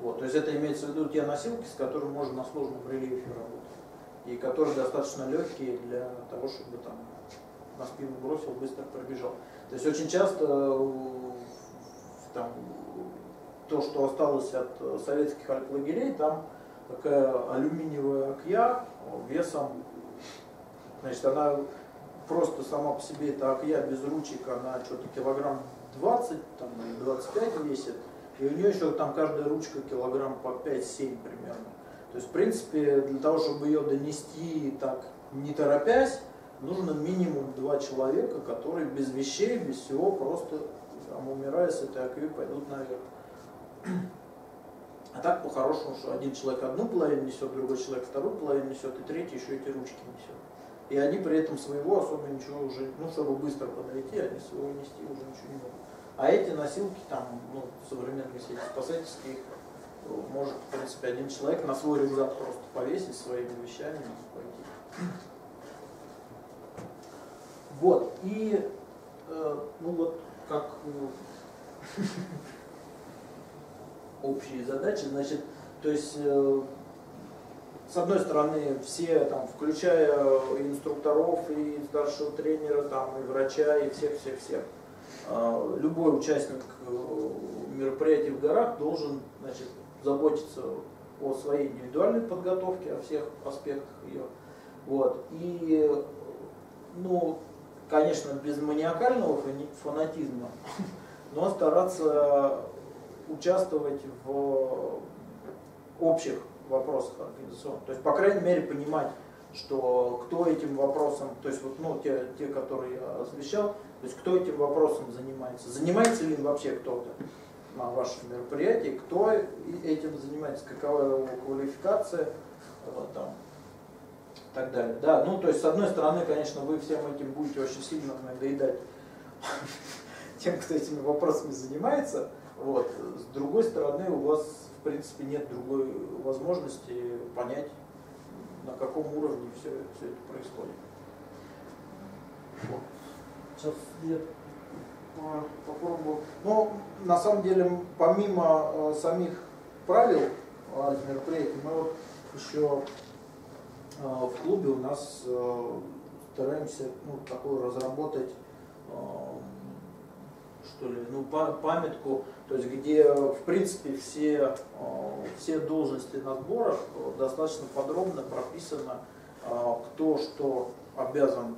Вот, то есть это имеется в виду те носилки, с которыми можно на сложном рельефе работать. И которые достаточно легкие для того, чтобы там на спину бросил, быстро пробежал. То есть очень часто э, там, то, что осталось от э, советских артлагерей, там такая алюминиевая акья весом, значит, она просто сама по себе, эта акья без ручек, она что-то килограмм 20, там, 25 весит, и у нее еще там каждая ручка килограмм по 5-7 примерно. То есть, в принципе, для того, чтобы ее донести так, не торопясь, нужно минимум два человека, которые без вещей, без всего, просто там, умирая с этой акви, пойдут наверх. А так по-хорошему, что один человек одну половину несет, другой человек вторую половину несет, и третий еще эти ручки несет. И они при этом своего особо ничего уже, ну, чтобы быстро подойти, они своего нести уже ничего не могут. А эти носилки там, ну, современные сети спасательские, может, в принципе, один человек на свой рюкзак просто повесить своими вещами и пойти. Вот, и, э, ну вот, как э, общие задачи, значит, то есть, э, с одной стороны, все, там, включая инструкторов, и старшего тренера, там, и врача, и всех-всех-всех, э, любой участник э, мероприятий в горах должен, значит, заботиться о своей индивидуальной подготовке, о всех аспектах ее. Вот. И, ну, конечно, без маниакального фанатизма, но стараться участвовать в общих вопросах организационных. То есть, по крайней мере, понимать, что кто этим вопросом, то есть вот, ну, те, те, которые я освещал, то есть кто этим вопросом занимается. Занимается ли вообще кто-то на вашем мероприятии, кто этим занимается, какова его квалификация, вот, там, и так далее. Да, ну, то есть, с одной стороны, конечно, вы всем этим будете очень сильно надоедать тем, кто этими вопросами занимается, вот. С другой стороны, у вас, в принципе, нет другой возможности понять, на каком уровне все, все это происходит. Вот. Сейчас я попробую. Но на самом деле, помимо э, самих правил э, мероприятий, мы вот еще э, в клубе у нас стараемся ну, такую разработать что ли, ну, памятку, то есть где, в принципе, все, все должности на сборах достаточно подробно прописано, кто что обязан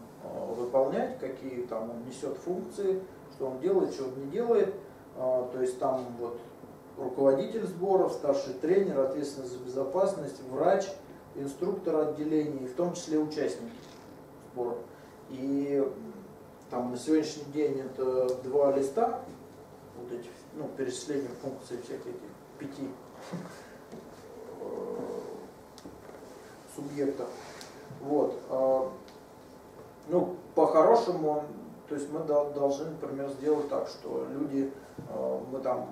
выполнять, какие там он несет функции, что он делает, что он не делает. То есть там вот руководитель сборов, старший тренер, ответственный за безопасность, врач, инструктор отделения, в том числе участники сбора. И там на сегодняшний день это два листа, вот эти, ну, перечисление функций всех этих пяти э, субъектов. Вот. А, ну, по-хорошему, то есть мы должны, например, сделать так, что люди, э, мы там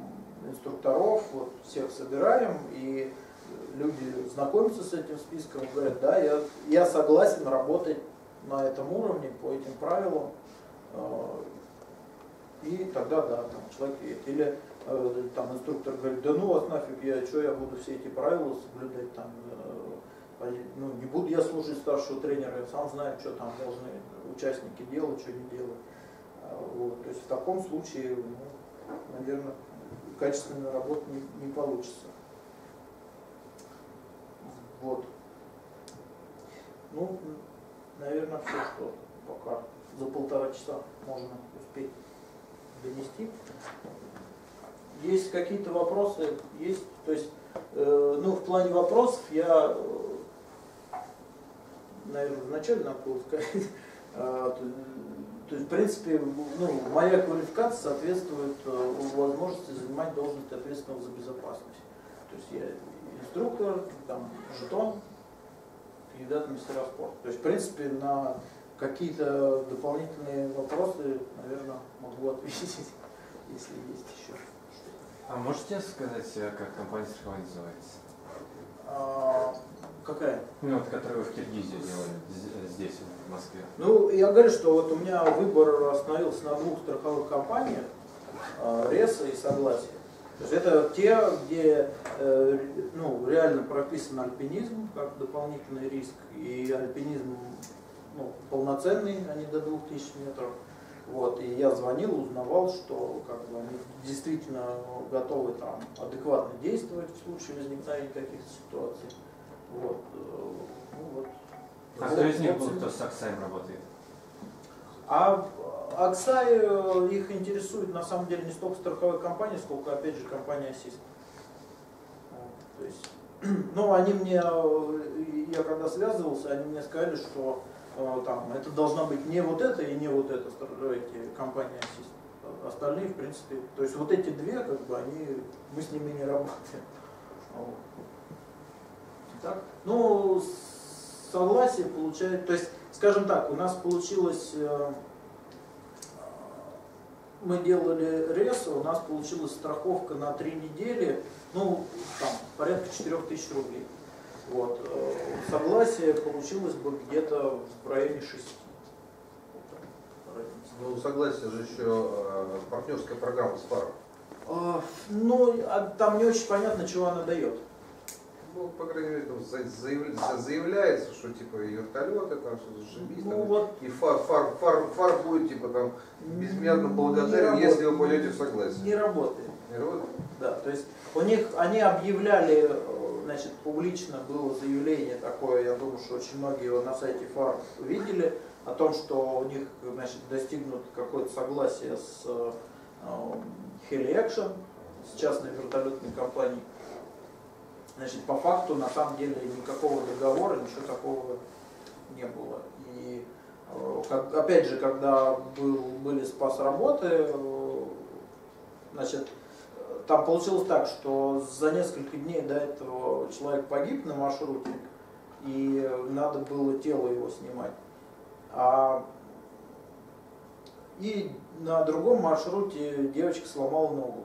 инструкторов вот, всех собираем, и люди знакомятся с этим списком, говорят, да, я, я согласен работать на этом уровне, по этим правилам, а, и тогда, да, там человек едет. Или э, там инструктор говорит, да ну вас нафиг, я что, я буду все эти правила соблюдать, там, э, ну, не буду я слушать старшего тренера, я сам знаю, что там должны участники делать, что не делать. А, вот. То есть в таком случае, ну, наверное, качественная работа не, не получится. Вот. Ну, наверное, все, что пока за полтора часа можно успеть донести. Есть какие-то вопросы? Есть. То есть, э, ну, в плане вопросов я, э, наверное, вначале надо было сказать, то есть, в принципе, ну, моя квалификация соответствует э, возможности занимать должность ответственного за безопасность. То есть я инструктор, там, жетон, кандидат в мастера спорта. То есть, в принципе, на Какие-то дополнительные вопросы, наверное, могу ответить, если есть еще. А можете сказать, э, как компания страхования называется? А, Какая? Ну, вот, которую в Киргизии делали, з- здесь, в Москве. Ну, я говорю, что вот у меня выбор остановился на двух страховых компаниях, э, Реса и Согласие. То есть это те, где э, ну, реально прописан альпинизм как дополнительный риск, и альпинизм ну, полноценный, а не до 2000 метров. Вот, и я звонил, узнавал, что как бы, они действительно готовы там адекватно действовать в случае возникновения каких-то ситуаций. Вот, э, ну, вот. А кто из них был, кто с Аксаем работает? а Аксай э, их интересует на самом деле не столько страховая компания, сколько опять же компания Assist. Вот, То есть, ну, они мне, э, я когда связывался, они мне сказали, что там это должна быть не вот это и не вот это эти компании Assist. Остальные, в принципе, то есть вот эти две, как бы, они, мы с ними не работаем. Так? Ну, согласие получает, то есть, скажем так, у нас получилось, э, мы делали ресо, у нас получилась страховка на три недели, ну, там, порядка 4000 рублей. Вот. э, Согласие получилось бы где-то в районе 6. Вот так, разница. Ну, согласие же еще э, партнерская программа с фаром. А, Ну, а там не очень понятно, чего она дает. Ну, по крайней мере, там за- заявля- за- заявляется, что типа и вертолеты, там что-то шибись, Ну там, вот и фар, фар, фар, фар будет типа там безмятно не благодарен, если вы пойдете в согласие. Не работает. Не работает? Да, то есть у них, они объявляли, э, значит, публично было заявление такое, я думаю, что очень многие его на сайте ФАР видели, о том, что у них, значит, достигнут какое-то согласие с э, Heli Action, с частной вертолетной компанией. Значит, по факту, на самом деле, никакого договора, ничего такого не было. И э, как- опять же, когда был, были спас работы, э, значит, там получилось так, что за несколько дней до этого человек погиб на маршруте, и надо было тело его снимать. А, и на другом маршруте девочка сломала ногу.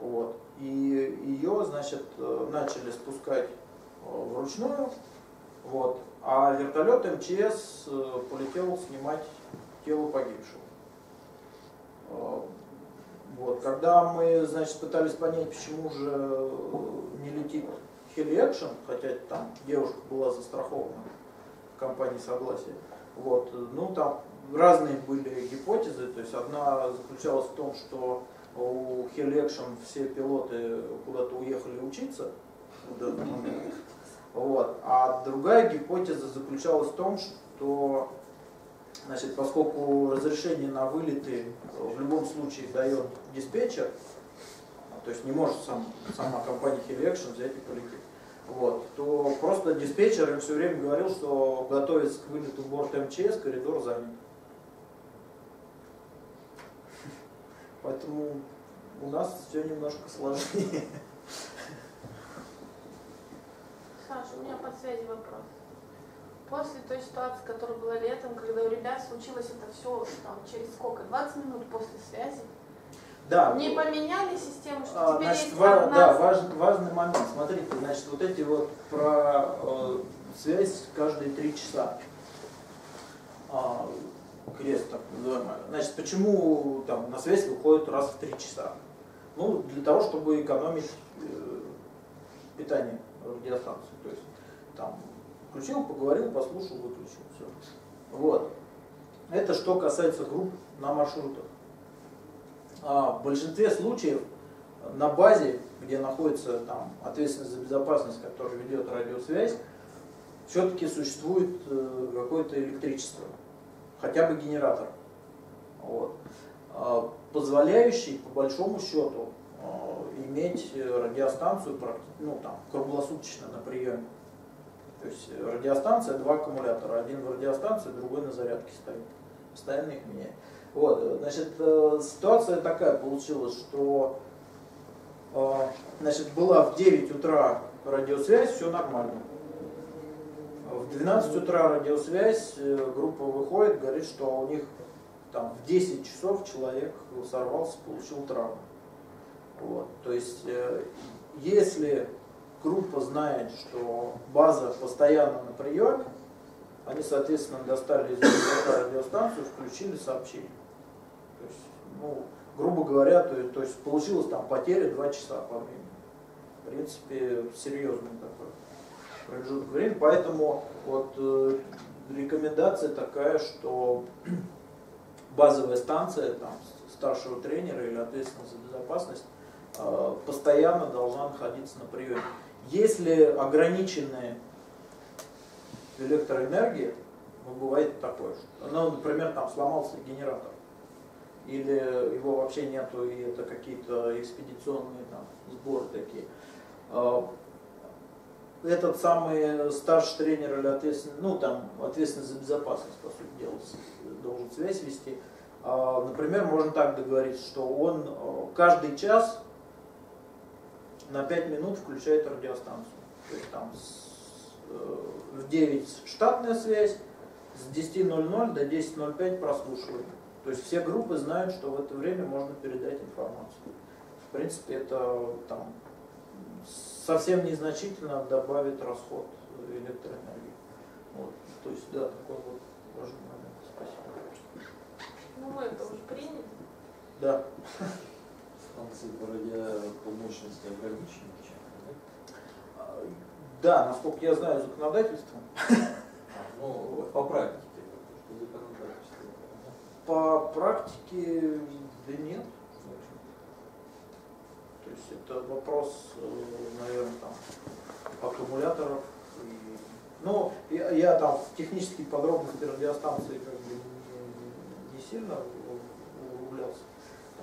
Вот. И ее, значит, э, начали спускать э, вручную. Вот. А вертолет МЧС э, полетел снимать тело погибшего. Вот. Когда мы, значит, пытались понять, почему же не летит Action, хотя там девушка была застрахована в компании Согласие, вот, ну там разные были гипотезы, то есть одна заключалась в том, что у Action все пилоты куда-то уехали учиться в данный момент. Вот. А другая гипотеза заключалась в том, что Значит, поскольку разрешение на вылеты в любом случае дает диспетчер, то есть не может сам, сама компания Action взять и полететь, вот, то просто диспетчер им все время говорил, что готовится к вылету борт МЧС, коридор занят. Поэтому у нас все немножко сложнее. Саша, у меня по связи вопрос. После той ситуации, которая была летом, когда у ребят случилось это все там, через сколько? 20 минут после связи. Да, Не поменяли систему, что А, теперь Значит, есть ва- да, важный, важный момент. Смотрите, значит, вот эти вот про э, связь каждые три часа. А, крест так называемый. Значит, почему там на связь выходит раз в три часа? Ну, для того, чтобы экономить э, питание радиостанции. То есть там включил, поговорил, послушал, выключил. Все. Вот. Это что касается групп на маршрутах. А в большинстве случаев на базе, где находится там, ответственность за безопасность, который ведет радиосвязь, все-таки существует э, какое-то электричество, хотя бы генератор, вот, А, позволяющий по большому счету э, иметь э, радиостанцию ну, там, круглосуточно на приеме. То есть э, радиостанция, два аккумулятора, один в радиостанции, другой на зарядке стоит. Постоянно их меняет. Вот, э, значит, ситуация такая получилась, что значит, была в 9 утра радиосвязь, все нормально. В 12 утра радиосвязь, э, группа выходит, говорит, что у них там в 10 часов человек сорвался, получил травму. Вот, то есть, э, если группа знает, что база постоянно на приеме, они, соответственно, достали из радиостанцию, включили сообщение. То есть, ну, грубо говоря, то, то есть получилось там потеря 2 часа по времени. В принципе, серьезный такой промежуток времени. Поэтому вот э, рекомендация такая, что базовая станция там, старшего тренера или ответственного за безопасность э, постоянно должна находиться на приеме. Если ограниченная электроэнергия, ну, бывает такое, что, ну, например, там сломался генератор, или его вообще нету, и это какие-то экспедиционные там, сборы такие. Э, этот самый старший тренер или ответственный, ну там ответственный за безопасность, по сути дела, должен связь вести. А, например, можно так договориться, что он э, каждый час на 5 минут включает радиостанцию. То есть там с, э, в 9 штатная связь, с 10.00 до 10.05 прослушивание. То есть все группы знают, что в это время можно передать информацию. В принципе, это там совсем незначительно добавит расход электроэнергии. Вот. То есть, да, такой вот важный момент. Спасибо. Ну, мы это уже приняли. Да. Станции по радио по мощности ограничены чем-то, Да, насколько я знаю законодательством, да? А, ну, по практике, законодательство. по практике да нет. Есть это вопрос, э, наверное, там, аккумуляторов. И, ну, я, я там в технические подробности радиостанции как бы не, сильно углублялся.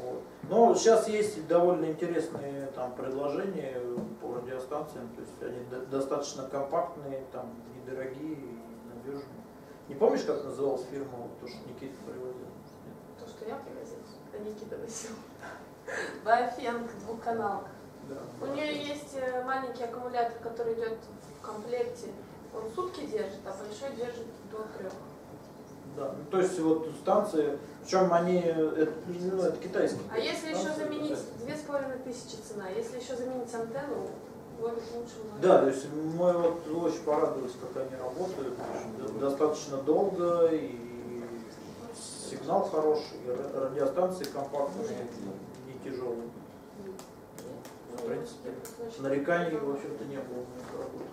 Вот. Но сейчас есть довольно интересные там предложения по радиостанциям, то есть они до- достаточно компактные, там недорогие и надежные. Не помнишь, как называлась фирма, то, что Никита привозил? То, что я привозил, а Никита носил. Баофенг, двухканалка. Да. У нее есть э, маленький аккумулятор, который идет в комплекте. Он сутки держит, а большой держит до трех. Да, ну, то есть вот станции, причем они, это, ну, это китайские. А если еще заменить, две с половиной тысячи цена, если еще заменить антенну, будет лучше. Да, то есть мы вот очень порадовались, как они работают, достаточно долго и сигнал хороший, и ра- радиостанции компактные, не тяжелые. В принципе, нареканий, в общем-то, не было на их работу.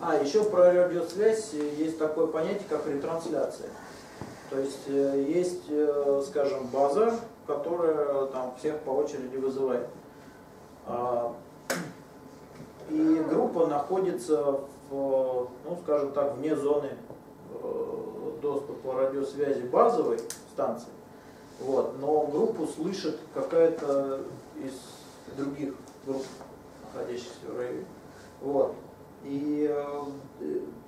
А, еще про радиосвязь есть такое понятие, как ретрансляция. То есть э, есть, э, скажем, база, которая там всех по очереди вызывает. А, И группа находится в, ну, скажем так, вне зоны э, доступа радиосвязи базовой станции. Вот. Но группу слышит какая-то из других групп, находящихся в районе. Вот. И э,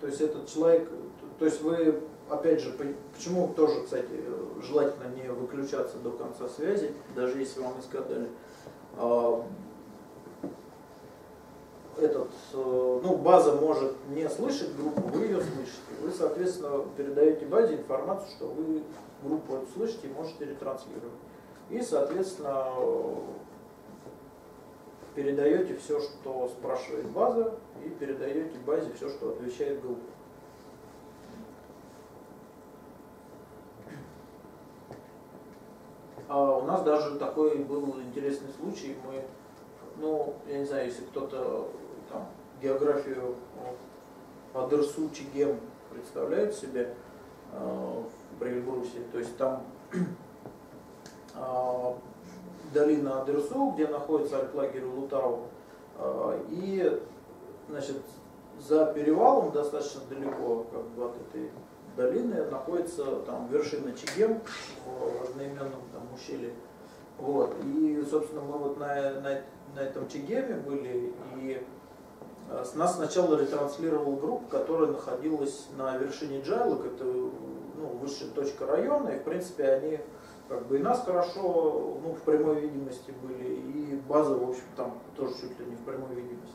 то есть этот человек, то есть вы, опять же, почему тоже, кстати, желательно не выключаться до конца связи, даже если вам искали. А, Этот, э, ну, база может не слышать группу, вы ее слышите. Вы, соответственно, передаете базе информацию, что вы группу эту слышите и можете ретранслировать. И, соответственно, передаете все, что спрашивает база, и передаете базе все, что отвечает группа. А у нас даже такой был интересный случай. Мы, ну, я не знаю, если кто-то там географию Адерсу, Чигем представляет себе э, в Брельбрусе, то есть там э, долина Адерсу, где находится альплагерь Лутау, э, и значит, за перевалом достаточно далеко как бы, от этой долины находится там вершина Чигем в одноименном там ущелье. Вот. И, собственно, мы вот на, на, на этом Чигеме были, и с нас сначала ретранслировала группа, которая находилась на вершине Джайлок, это ну, высшая точка района, и, в принципе, они как бы и нас хорошо ну, в прямой видимости были, и база, в общем, там тоже чуть ли не в прямой видимости.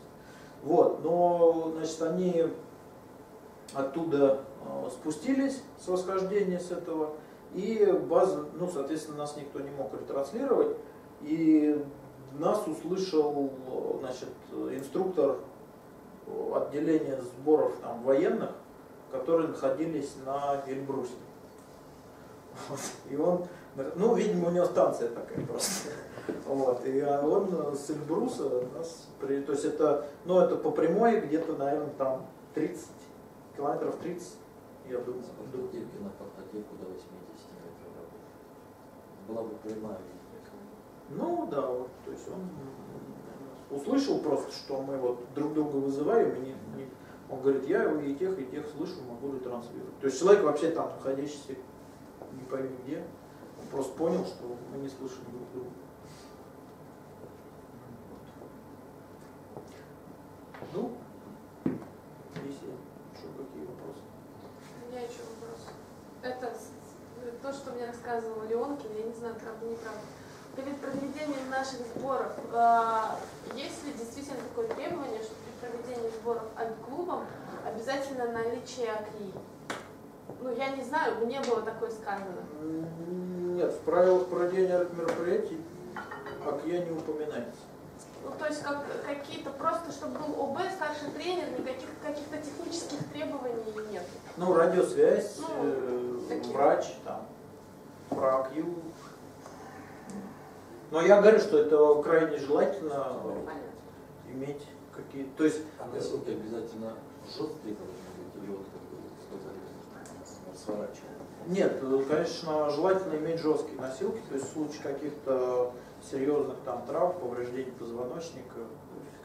Вот, но, значит, они оттуда э, спустились с восхождения с этого И база, ну, соответственно, нас никто не мог ретранслировать. И нас услышал, значит, инструктор отделения сборов там, военных, которые находились на Эльбрусе. Вот. И он, ну, видимо, у него станция такая просто. Вот. И он с Эльбруса нас, при, то есть это, ну, это по прямой где-то, наверное, там 30, километров 30, я думаю. Подготовки на фототеку до 80 метров работает. Была бы прямая. Ну да, вот, то есть он услышал просто, что мы вот друг друга вызываем, и не, не- он говорит, я и тех, и тех слышу, могу ретранслировать. То есть человек вообще там находящийся не пойми где, он просто понял, что мы не слышим друг друга. Ну, если еще какие вопросы. У меня еще вопрос. Это то, что мне рассказывал Леонкин, я не знаю, правда, неправда. Перед проведением наших сборов, э, есть ли действительно такое требование, что при проведении сборов клубом обязательно наличие АКИ? Ну, я не знаю, мне было такое сказано. Нет, в правилах проведения мероприятий АКья не упоминается. Ну, то есть как, какие-то просто, чтобы был ОБ, старший тренер, никаких каких-то технических требований нет. Ну, радиосвязь, Ну, э, такие. врач, там, про АКью. Но я говорю, что это крайне желательно иметь какие-то... То есть, А носилки обязательно жесткие должны быть, или вот, как сказали, сворачиваемые? нет, э, конечно, желательно иметь жесткие носилки, то есть в случае каких-то серьезных там травм, повреждений позвоночника,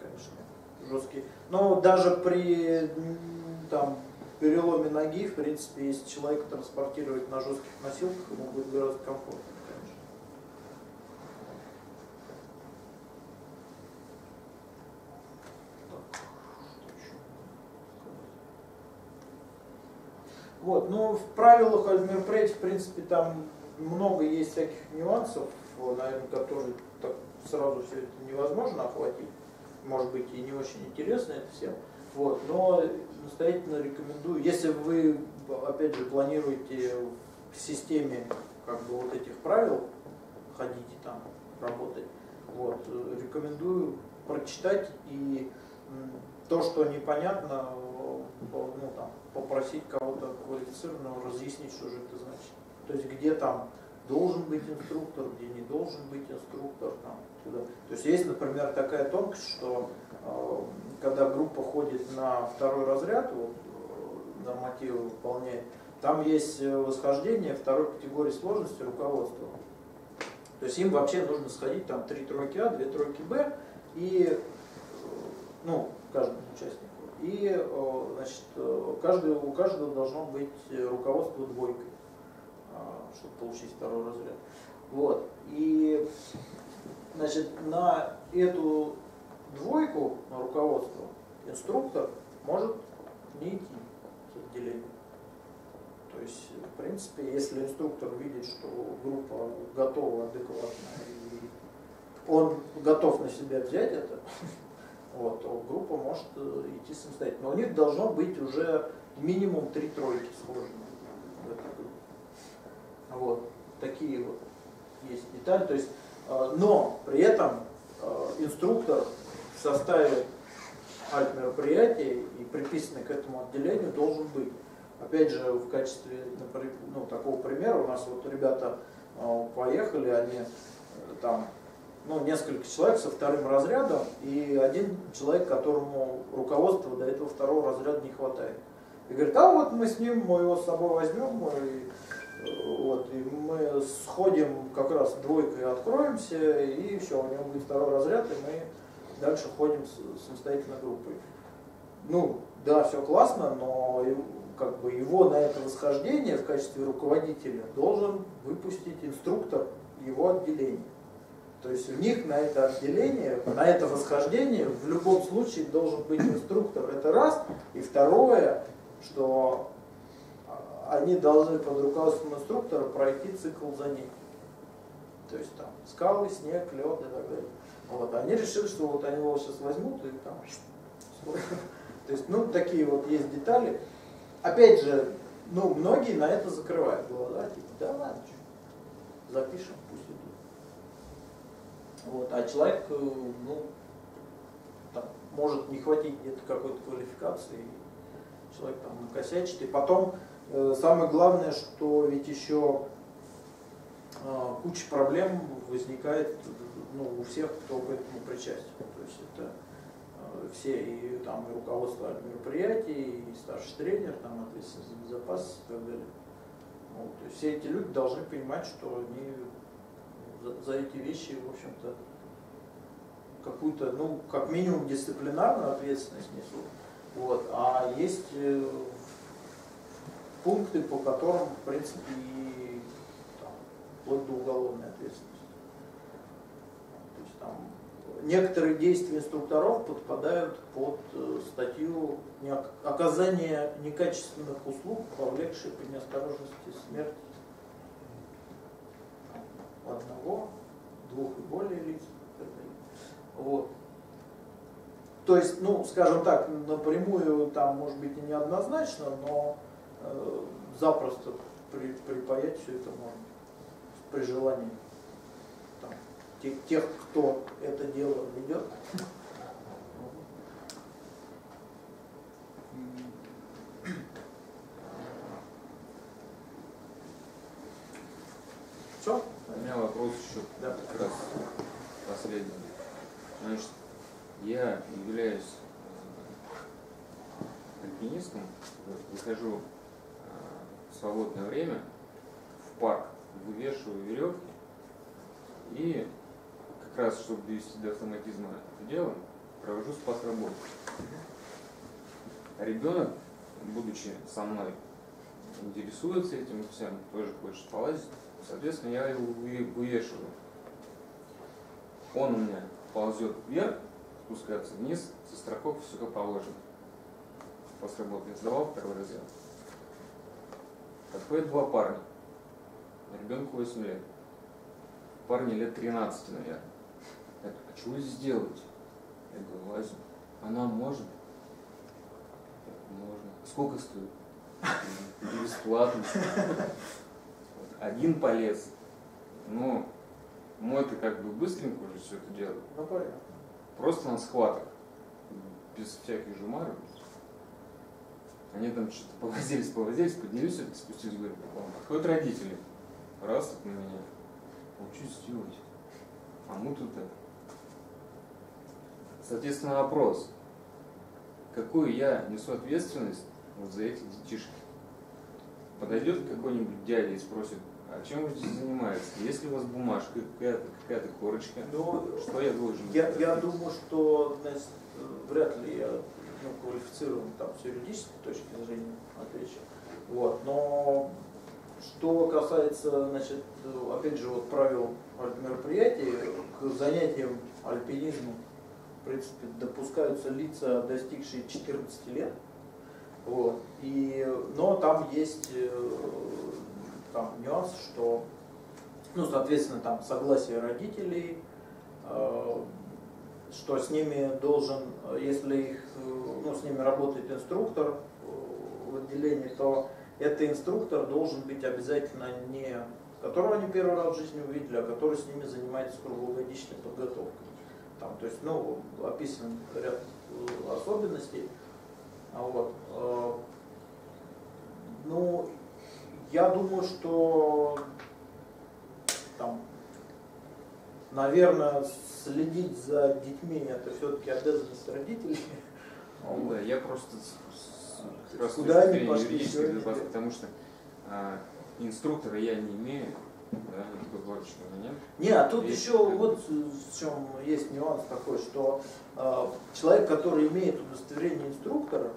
конечно, жесткие. Но даже при там, переломе ноги, в принципе, если человека транспортировать на жестких носилках, ему будет гораздо комфортнее, конечно. Так, что еще сказать? Вот, ну, в правилах мероприятий, в принципе, там много есть всяких нюансов, наверное, которые так сразу все это невозможно охватить. Может быть, и не очень интересно это всем. Вот, но настоятельно рекомендую, если вы, опять же, планируете в системе как бы вот этих правил ходить там, работать, вот, рекомендую прочитать и то, что непонятно, по- ну, там, попросить кого-то квалифицированного разъяснить, что же это значит. То есть где там должен быть инструктор, где не должен быть инструктор, там, туда. То есть есть, например, такая тонкость, что э, когда группа ходит на второй разряд, вот, э, нормативы выполняет, там есть э, восхождение второй категории сложности руководства. То есть им вообще нужно сходить там три тройки А, две тройки Б и э, ну, каждому участнику. И значит, каждый, у каждого должно быть э, руководство двойкой, а, чтобы получить второй разряд. Вот. И значит, на эту двойку, на руководство, инструктор может не идти с отделения. То есть, в принципе, если инструктор видит, что группа готова адекватно, и он готов на себя взять это, вот, группа может э, идти самостоятельно. Но у них должно быть уже минимум три тройки сложены в этой группе. Вот, такие вот есть детали. То есть, э, но при этом э, инструктор в составе альт мероприятия и приписанный к этому отделению должен быть. Опять же, в качестве напри- ну, такого примера у нас вот ребята поехали, они там ну, несколько человек со вторым разрядом и один человек, которому руководства до этого второго разряда не хватает. И говорит, а вот мы с ним, мы его с собой возьмем, и, э, вот, и мы сходим как раз двойкой откроемся, и все, у него будет второй разряд, и мы дальше ходим с- самостоятельно группой. Ну, да, все классно, но как бы его на это восхождение в качестве руководителя должен выпустить инструктор его отделения. То есть у них на это отделение, на это восхождение в любом случае должен быть инструктор. Это раз. И второе, что а, они должны под руководством инструктора пройти цикл занятий. То есть там скалы, снег, лед и так далее. Вот. Они решили, что вот они его сейчас возьмут и там... То есть, ну, такие вот есть детали. Опять же, ну, многие на это закрывают глаза, типа, да ладно, запишем, пусть. Вот, а человек, э, ну, там, может не хватить где-то какой-то квалификации, человек там накосячит. И потом, э, самое главное, что ведь еще э, куча проблем возникает ну, у всех, кто к этому причастен. То есть это э, все и там и руководство мероприятий, и старший тренер, там ответственность за безопасность и так далее. Вот, то есть все эти люди должны понимать, что они за, эти вещи, в общем-то, какую-то, ну, как минимум дисциплинарную ответственность несут. Вот. А есть э, пункты, по которым, в принципе, и там, вплоть до уголовной ответственности. То есть там некоторые действия инструкторов подпадают под э, статью оказание некачественных услуг, повлекшие по неосторожности смерть там, одного, двух и более лиц. Вот. То есть, ну, скажем так, напрямую там, может быть, и неоднозначно, но э, запросто при, припаять все это можно при желании. Там, тех, тех, кто это дело ведет. Все? У меня вопрос еще Да. как раз последний. Значит, я являюсь э, альпинистом, выхожу э, в свободное время в парк, вывешиваю веревки и как раз, чтобы довести до автоматизма это дело, провожу спас работу. А ребенок, будучи со мной, интересуется этим всем, тоже хочет полазить. Соответственно, я его вы- вывешиваю. Он у меня ползет вверх, спускается вниз, со страховкой все как положено. После работы я сдавал второй разряд. Подходят два парня. Ребенку 8 лет. Парни лет 13, наверное. Я говорю, а что вы здесь делаете? Я говорю, лазим. Она может? Можно. Сколько стоит? Бесплатно. Один полез. Ну, мой-то как бы быстренько уже все это делает. Ну, понятно. Просто на схватах. Без всяких жумаров. Они там что-то повозились, повозились, поднялись, спустились, говорят, подходят родители. Раз так на меня. Ну, что сделать? А мы тут так. Соответственно, вопрос. Какую я несу ответственность вот за этих детишек? Подойдет какой-нибудь дядя и спросит, а чем вы здесь занимаетесь? Есть ли у вас бумажка, какая-то какая корочка? Ну, Что я должен Я, я думаю, что значит, вряд ли я ну, квалифицирован там с юридической точки зрения отвечу. Вот. Но что касается, значит, опять же, вот правил мероприятий, к занятиям альпинизмом, в принципе, допускаются лица, достигшие 14 лет. Вот. И, но там есть э, там, нюанс, что, ну, соответственно, там согласие родителей, э, что с ними должен, если их, э, ну, с ними работает инструктор в отделении, то этот инструктор должен быть обязательно не которого они первый раз в жизни увидели, а который с ними занимается круглогодичной подготовкой. Там, то есть, ну, описан ряд особенностей. А Вот. э, Ну, я думаю, что там, наверное, следить за детьми это все-таки обязанность родителей. Ну да, я просто с, с, Куда они пошли безопасности, потому что а, инструктора я не имею, да, никакой корочки у меня нет. Не, а тут Есть еще вот в чем есть нюанс такой, что э, человек, который имеет удостоверение инструктора,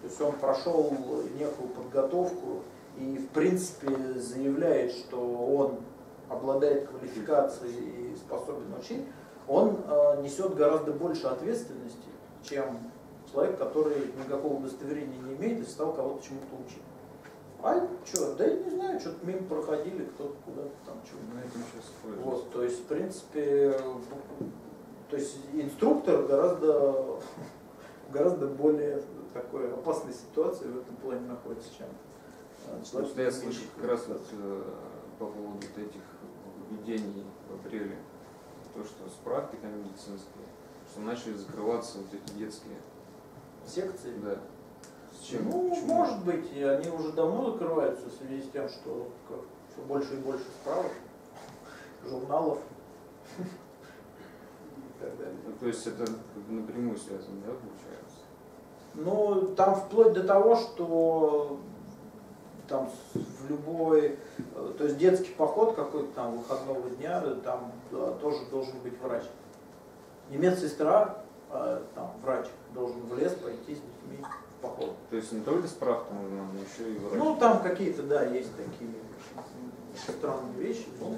то есть он прошел некую подготовку и в принципе заявляет, что он обладает квалификацией и способен учить, он э, несет гораздо больше ответственности, чем человек, который никакого удостоверения не имеет и стал кого-то чему-то учить. А что, да я не знаю, что-то мимо проходили, кто-то куда-то там что-то. На этом сейчас пользуюсь. Вот, то есть, в принципе, то есть инструктор гораздо, гораздо более такой опасной ситуации в этом плане находится, чем человек Просто я меньше как раз вот э, по поводу вот этих введений в апреле, то, что с практикой медицинской, что начали закрываться вот эти детские, секции. да. С чем? Ну, Почему? может быть, и они уже давно закрываются в связи с тем, что все больше и больше справок, журналов и так далее. Ну, то есть это как бы напрямую связано, да, получается? Ну, там вплоть до того, что там в любой, э, то есть детский поход какой-то там выходного дня, э, там да, тоже должен быть врач. Не медсестра, а там врач должен в лес пойти с детьми в поход. То есть не только справка нужна, но еще и врач. Ну, там какие-то, да, есть такие м, странные вещи. но